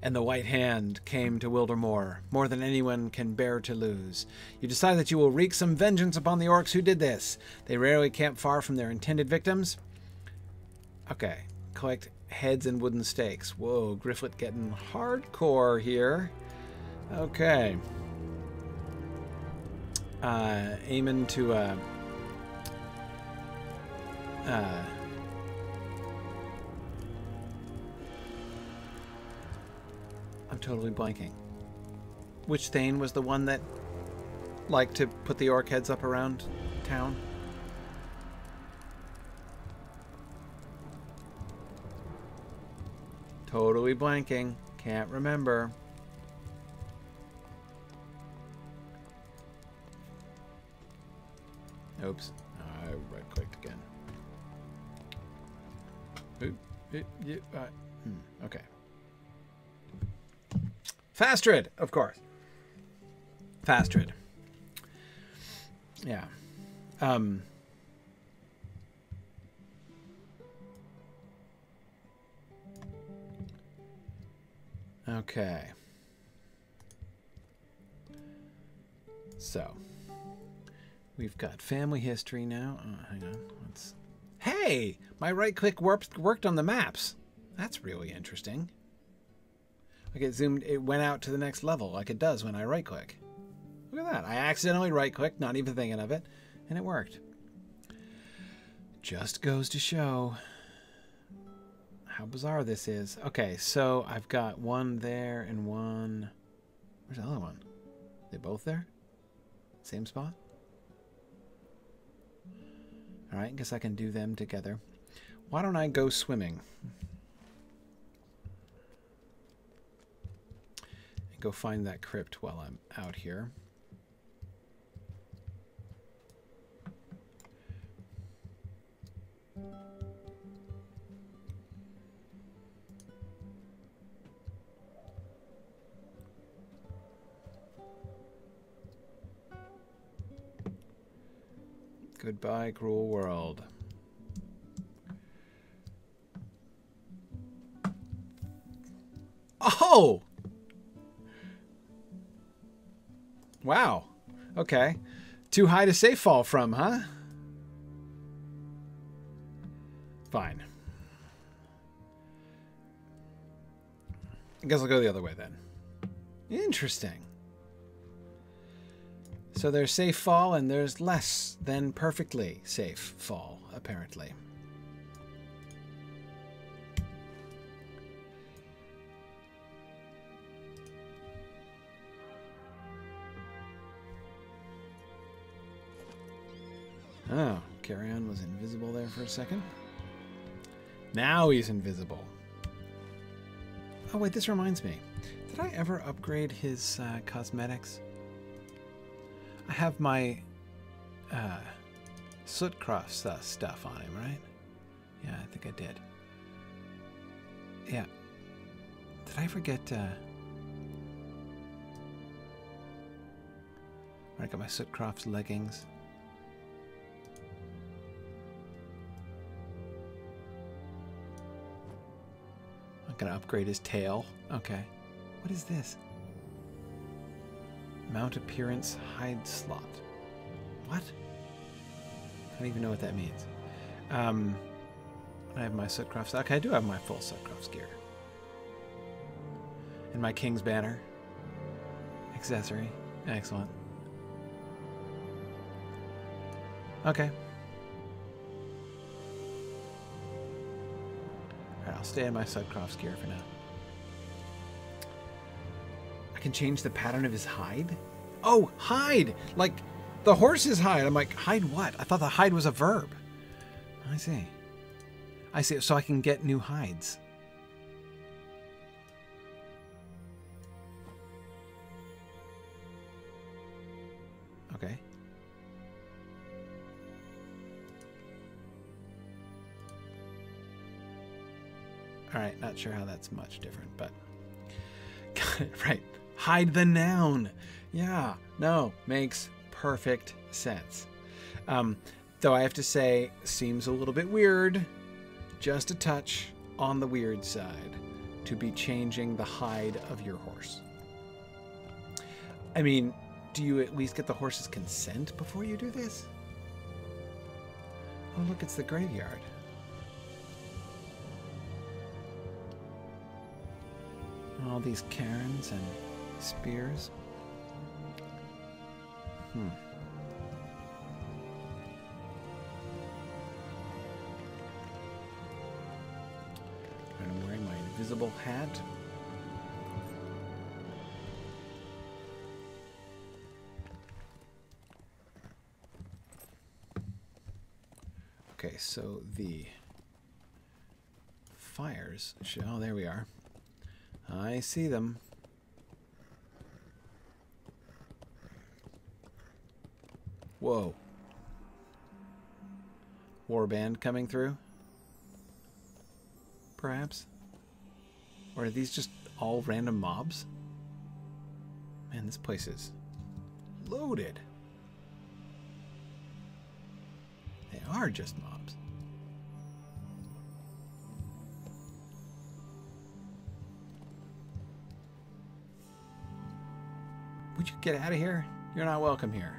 And the White Hand came to Wildermore, more than anyone can bear to lose. You decide that you will wreak some vengeance upon the orcs who did this. They rarely camp far from their intended victims. Okay, collect heads and wooden stakes. Whoa, Gryfflet getting hardcore here. Okay. Uh, aiming to, uh, uh, I'm totally blanking. Which Thane was the one that liked to put the orc heads up around town? Totally blanking. Can't remember. Oops. I right clicked again. Oop, you, uh, hmm, okay. Fastrid, of course. Fastrid. Yeah. Um. Okay. So, we've got family history now. Oh, hang on. Let's. Hey, my right click worked worked on the maps. That's really interesting. Like it zoomed, it went out to the next level, like it does when I right click. Look at that. I accidentally right clicked, not even thinking of it, and it worked. Just goes to show how bizarre this is. Okay, so I've got one there and one. Where's the other one? They both there? Same spot? Alright, guess I can do them together. Why don't I go swimming? Go find that crypt while I'm out here. Goodbye, cruel world. Okay. Too high to safe fall from, huh? Fine. I guess I'll go the other way then. Interesting. So there's safe fall and there's less than perfectly safe fall, apparently. Oh, Carrion was invisible there for a second. Now he's invisible. Oh, wait, this reminds me. Did I ever upgrade his uh, cosmetics? I have my uh, Sootcroft uh, stuff on him, right? Yeah, I think I did. Yeah. Did I forget? Uh, I got my Sootcroft's leggings. I'm gonna upgrade his tail. Okay. What is this? Mount appearance hide slot. What? I don't even know what that means. Um, I have my Sootcroft's. Okay, I do have my full Sootcroft's gear. And my King's banner. Accessory. Excellent. Okay. I'll stay in my Sootcroft's gear for now. I can change the pattern of his hide? Oh, hide! Like the horse's hide. I'm like, hide what? I thought the hide was a verb. I see. I see. So I can get new hides. Okay. All right, not sure how that's much different, but got it right. Hide the noun. Yeah, no, makes perfect sense. Um, though I have to say, seems a little bit weird, just a touch on the weird side, to be changing the hide of your horse. I mean, do you at least get the horse's consent before you do this? Oh, look, it's the graveyard. All these cairns and spears. Hmm. And I'm wearing my invisible hat. Okay, so the fires. Oh, there we are. I see them. Whoa. Warband coming through? Perhaps? Or are these just all random mobs? Man, this place is loaded. They are just mobs. Would you get out of here? You're not welcome here.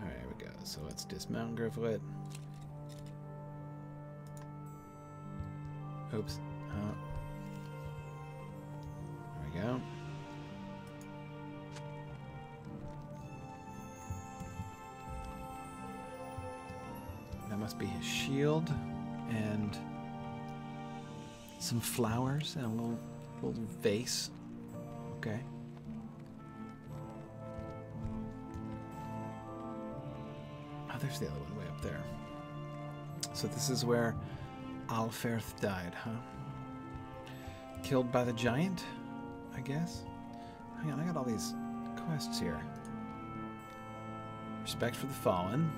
Alright, here we go. So let's dismount Gryfflet. Oops. Uh, there we go. That must be his shield and some flowers and a little little vase. Okay. Oh, there's the other one way up there. So this is where Alferth died, huh? Killed by the giant, I guess. Hang on, I got all these quests here. Respect for the fallen.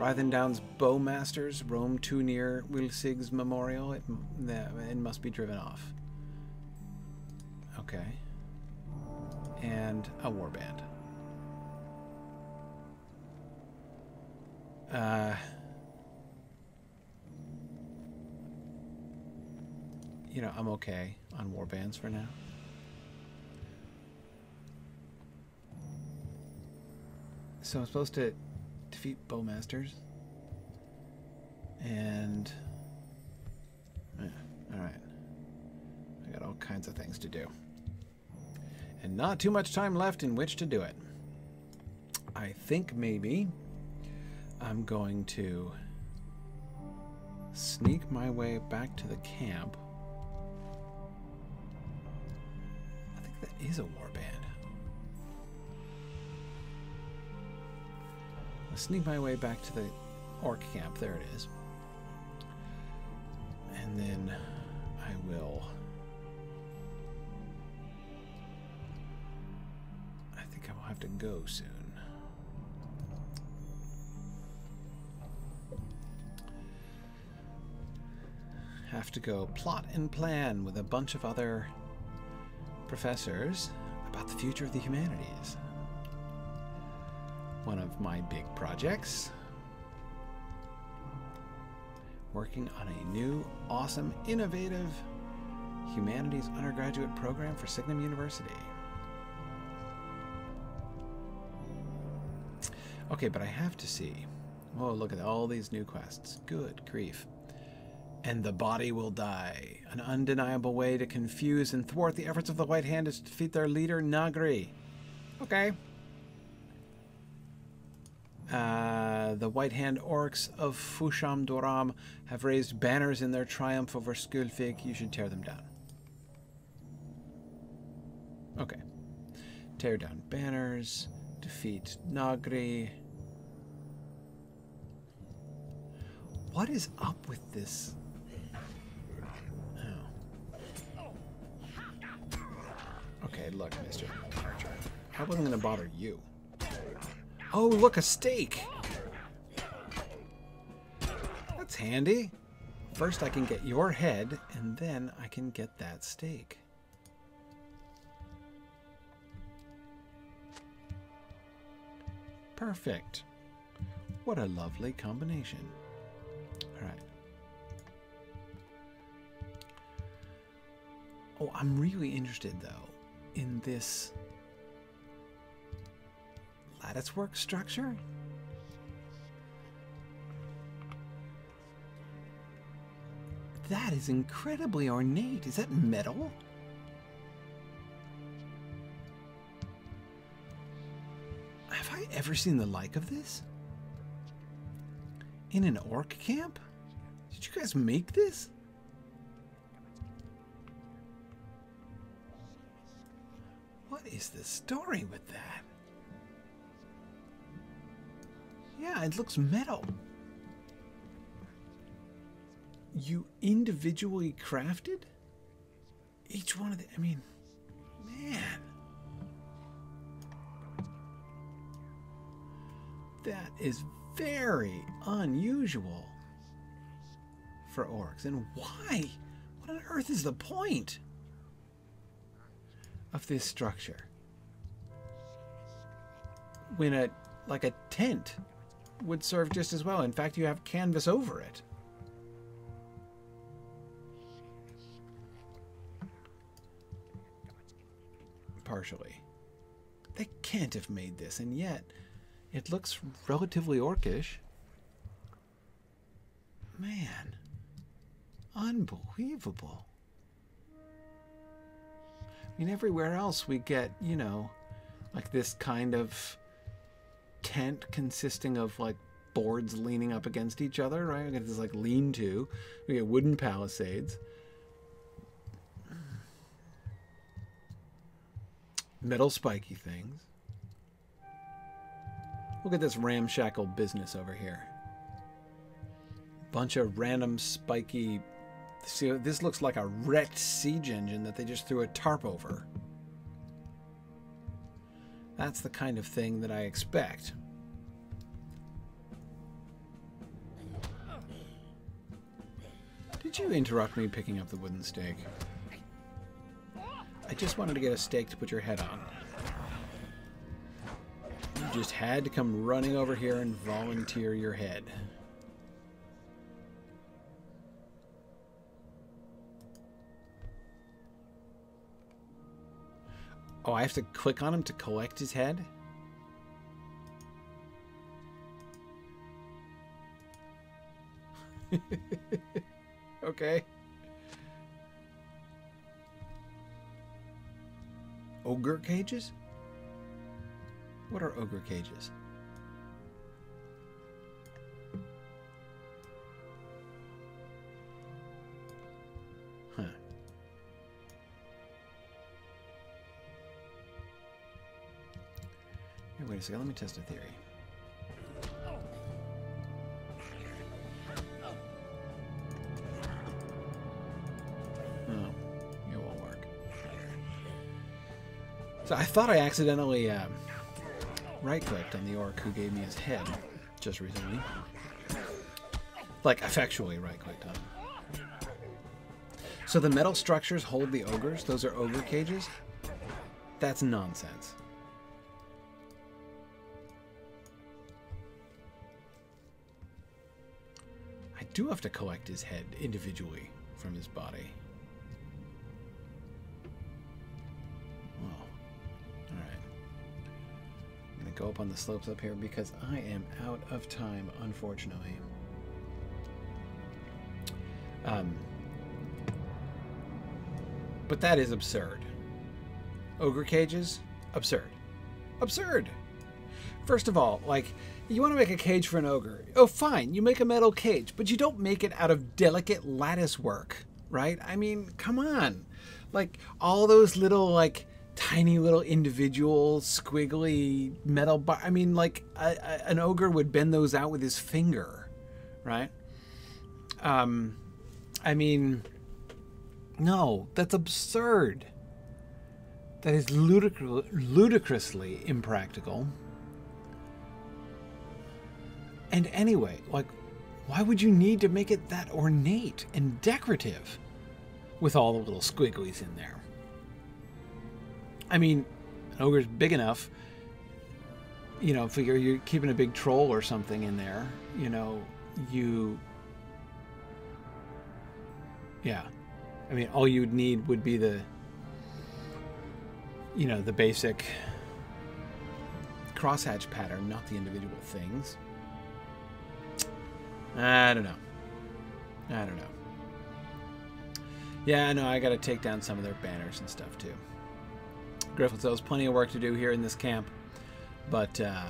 Rythendown's bowmasters roam too near Wilsig's memorial. It, it must be driven off. Okay. And a warband. Uh, you know, I'm okay on warbands for now. So I'm supposed to defeat bowmasters. And yeah, all right, I got all kinds of things to do, and not too much time left in which to do it. I think maybe I'm going to sneak my way back to the camp. I think that is a warband. sneak my way back to the orc camp. There it is. And then I will... I think I will have to go soon. Have to go plot and plan with a bunch of other professors about the future of the humanities. One of my big projects. Working on a new, awesome, innovative humanities undergraduate program for Signum University. Okay, but I have to see. Oh, look at all these new quests. Good grief. And the body will die. An undeniable way to confuse and thwart the efforts of the White Hand is to defeat their leader, Nagri. Okay. Uh, the White Hand orcs of Fusham Doram have raised banners in their triumph over Scylfig. You should tear them down. Okay. Tear down banners. Defeat Nagri. What is up with this? Oh. Okay, look, Mr. Archer. I wasn't going to bother you. Oh, look, a steak! That's handy. First I can get your head, and then I can get that steak. Perfect. What a lovely combination. All right. Oh, I'm really interested though in this lattice work structure. That is incredibly ornate. Is that metal? Have I ever seen the like of this? In an orc camp? Did you guys make this? What is the story with that? Yeah, it looks metal. You individually crafted? Each one of the. I mean, man. That is very unusual for orcs. And why? What on earth is the point of this structure? When a like a tent would serve just as well. In fact, you have canvas over it. Partially. They can't have made this, and yet it looks relatively orcish. Man. Unbelievable. I mean, everywhere else we get, you know, like this kind of tent consisting of like boards leaning up against each other, right? We get this like lean to. We get wooden palisades. Metal spiky things. Look at this ramshackle business over here. Bunch of random spiky. See, this looks like a wrecked siege engine that they just threw a tarp over. That's the kind of thing that I expect. Did you interrupt me picking up the wooden stake? I just wanted to get a stake to put your head on. You just had to come running over here and volunteer your head. Oh, I have to click on him to collect his head? okay. Ogre cages? What are ogre cages? Huh. Hey, wait a second. Let me test a theory. So I thought I accidentally uh, right clicked on the orc who gave me his head just recently. Like, effectually right clicked on. So the metal structures hold the ogres? Those are ogre cages? That's nonsense. I do have to collect his head individually from his body. Go up on the slopes up here because I am out of time, unfortunately. Um, but that is absurd. Ogre cages? Absurd. Absurd! First of all, like, you want to make a cage for an ogre. Oh, fine, you make a metal cage, but you don't make it out of delicate lattice work, right? I mean, come on. Like, all those little, like, tiny little individual squiggly metal bar. I mean, like, a, a, an ogre would bend those out with his finger, right? Um, I mean, no, that's absurd. That is ludic- ludicrously impractical. And anyway, like, why would you need to make it that ornate and decorative with all the little squigglies in there? I mean, an ogre's big enough. You know, figure you're keeping a big troll or something in there. You know, you. Yeah. I mean, all you'd need would be the. You know, the basic crosshatch pattern, not the individual things. I don't know. I don't know. Yeah, I know. I got to take down some of their banners and stuff too. Gryfflet, there's plenty of work to do here in this camp, but uh,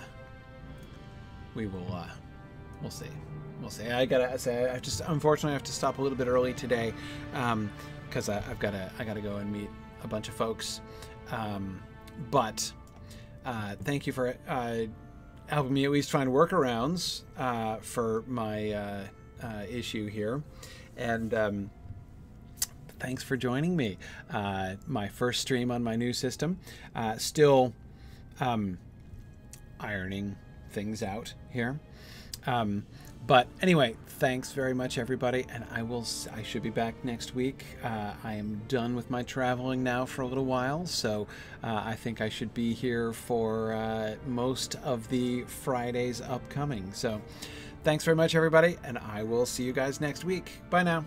we will. Uh, we'll see. We'll see. I gotta say, I just unfortunately I have to stop a little bit early today because um, I've got to. I got to go and meet a bunch of folks. Um, but uh, thank you for uh, helping me at least find workarounds uh, for my uh, uh, issue here. And um, thanks for joining me. Uh, my first stream on my new system. Uh, still um, ironing things out here. Um, but anyway, thanks very much, everybody, and I will. I should be back next week. Uh, I am done with my traveling now for a little while, so uh, I think I should be here for uh, most of the Fridays upcoming. So, thanks very much, everybody, and I will see you guys next week. Bye now.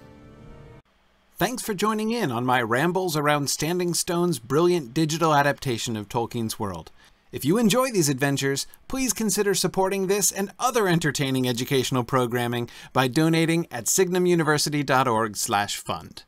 Thanks for joining in on my rambles around Standing Stone's brilliant digital adaptation of Tolkien's world. If you enjoy these adventures, please consider supporting this and other entertaining educational programming by donating at signumuniversity.org/fund.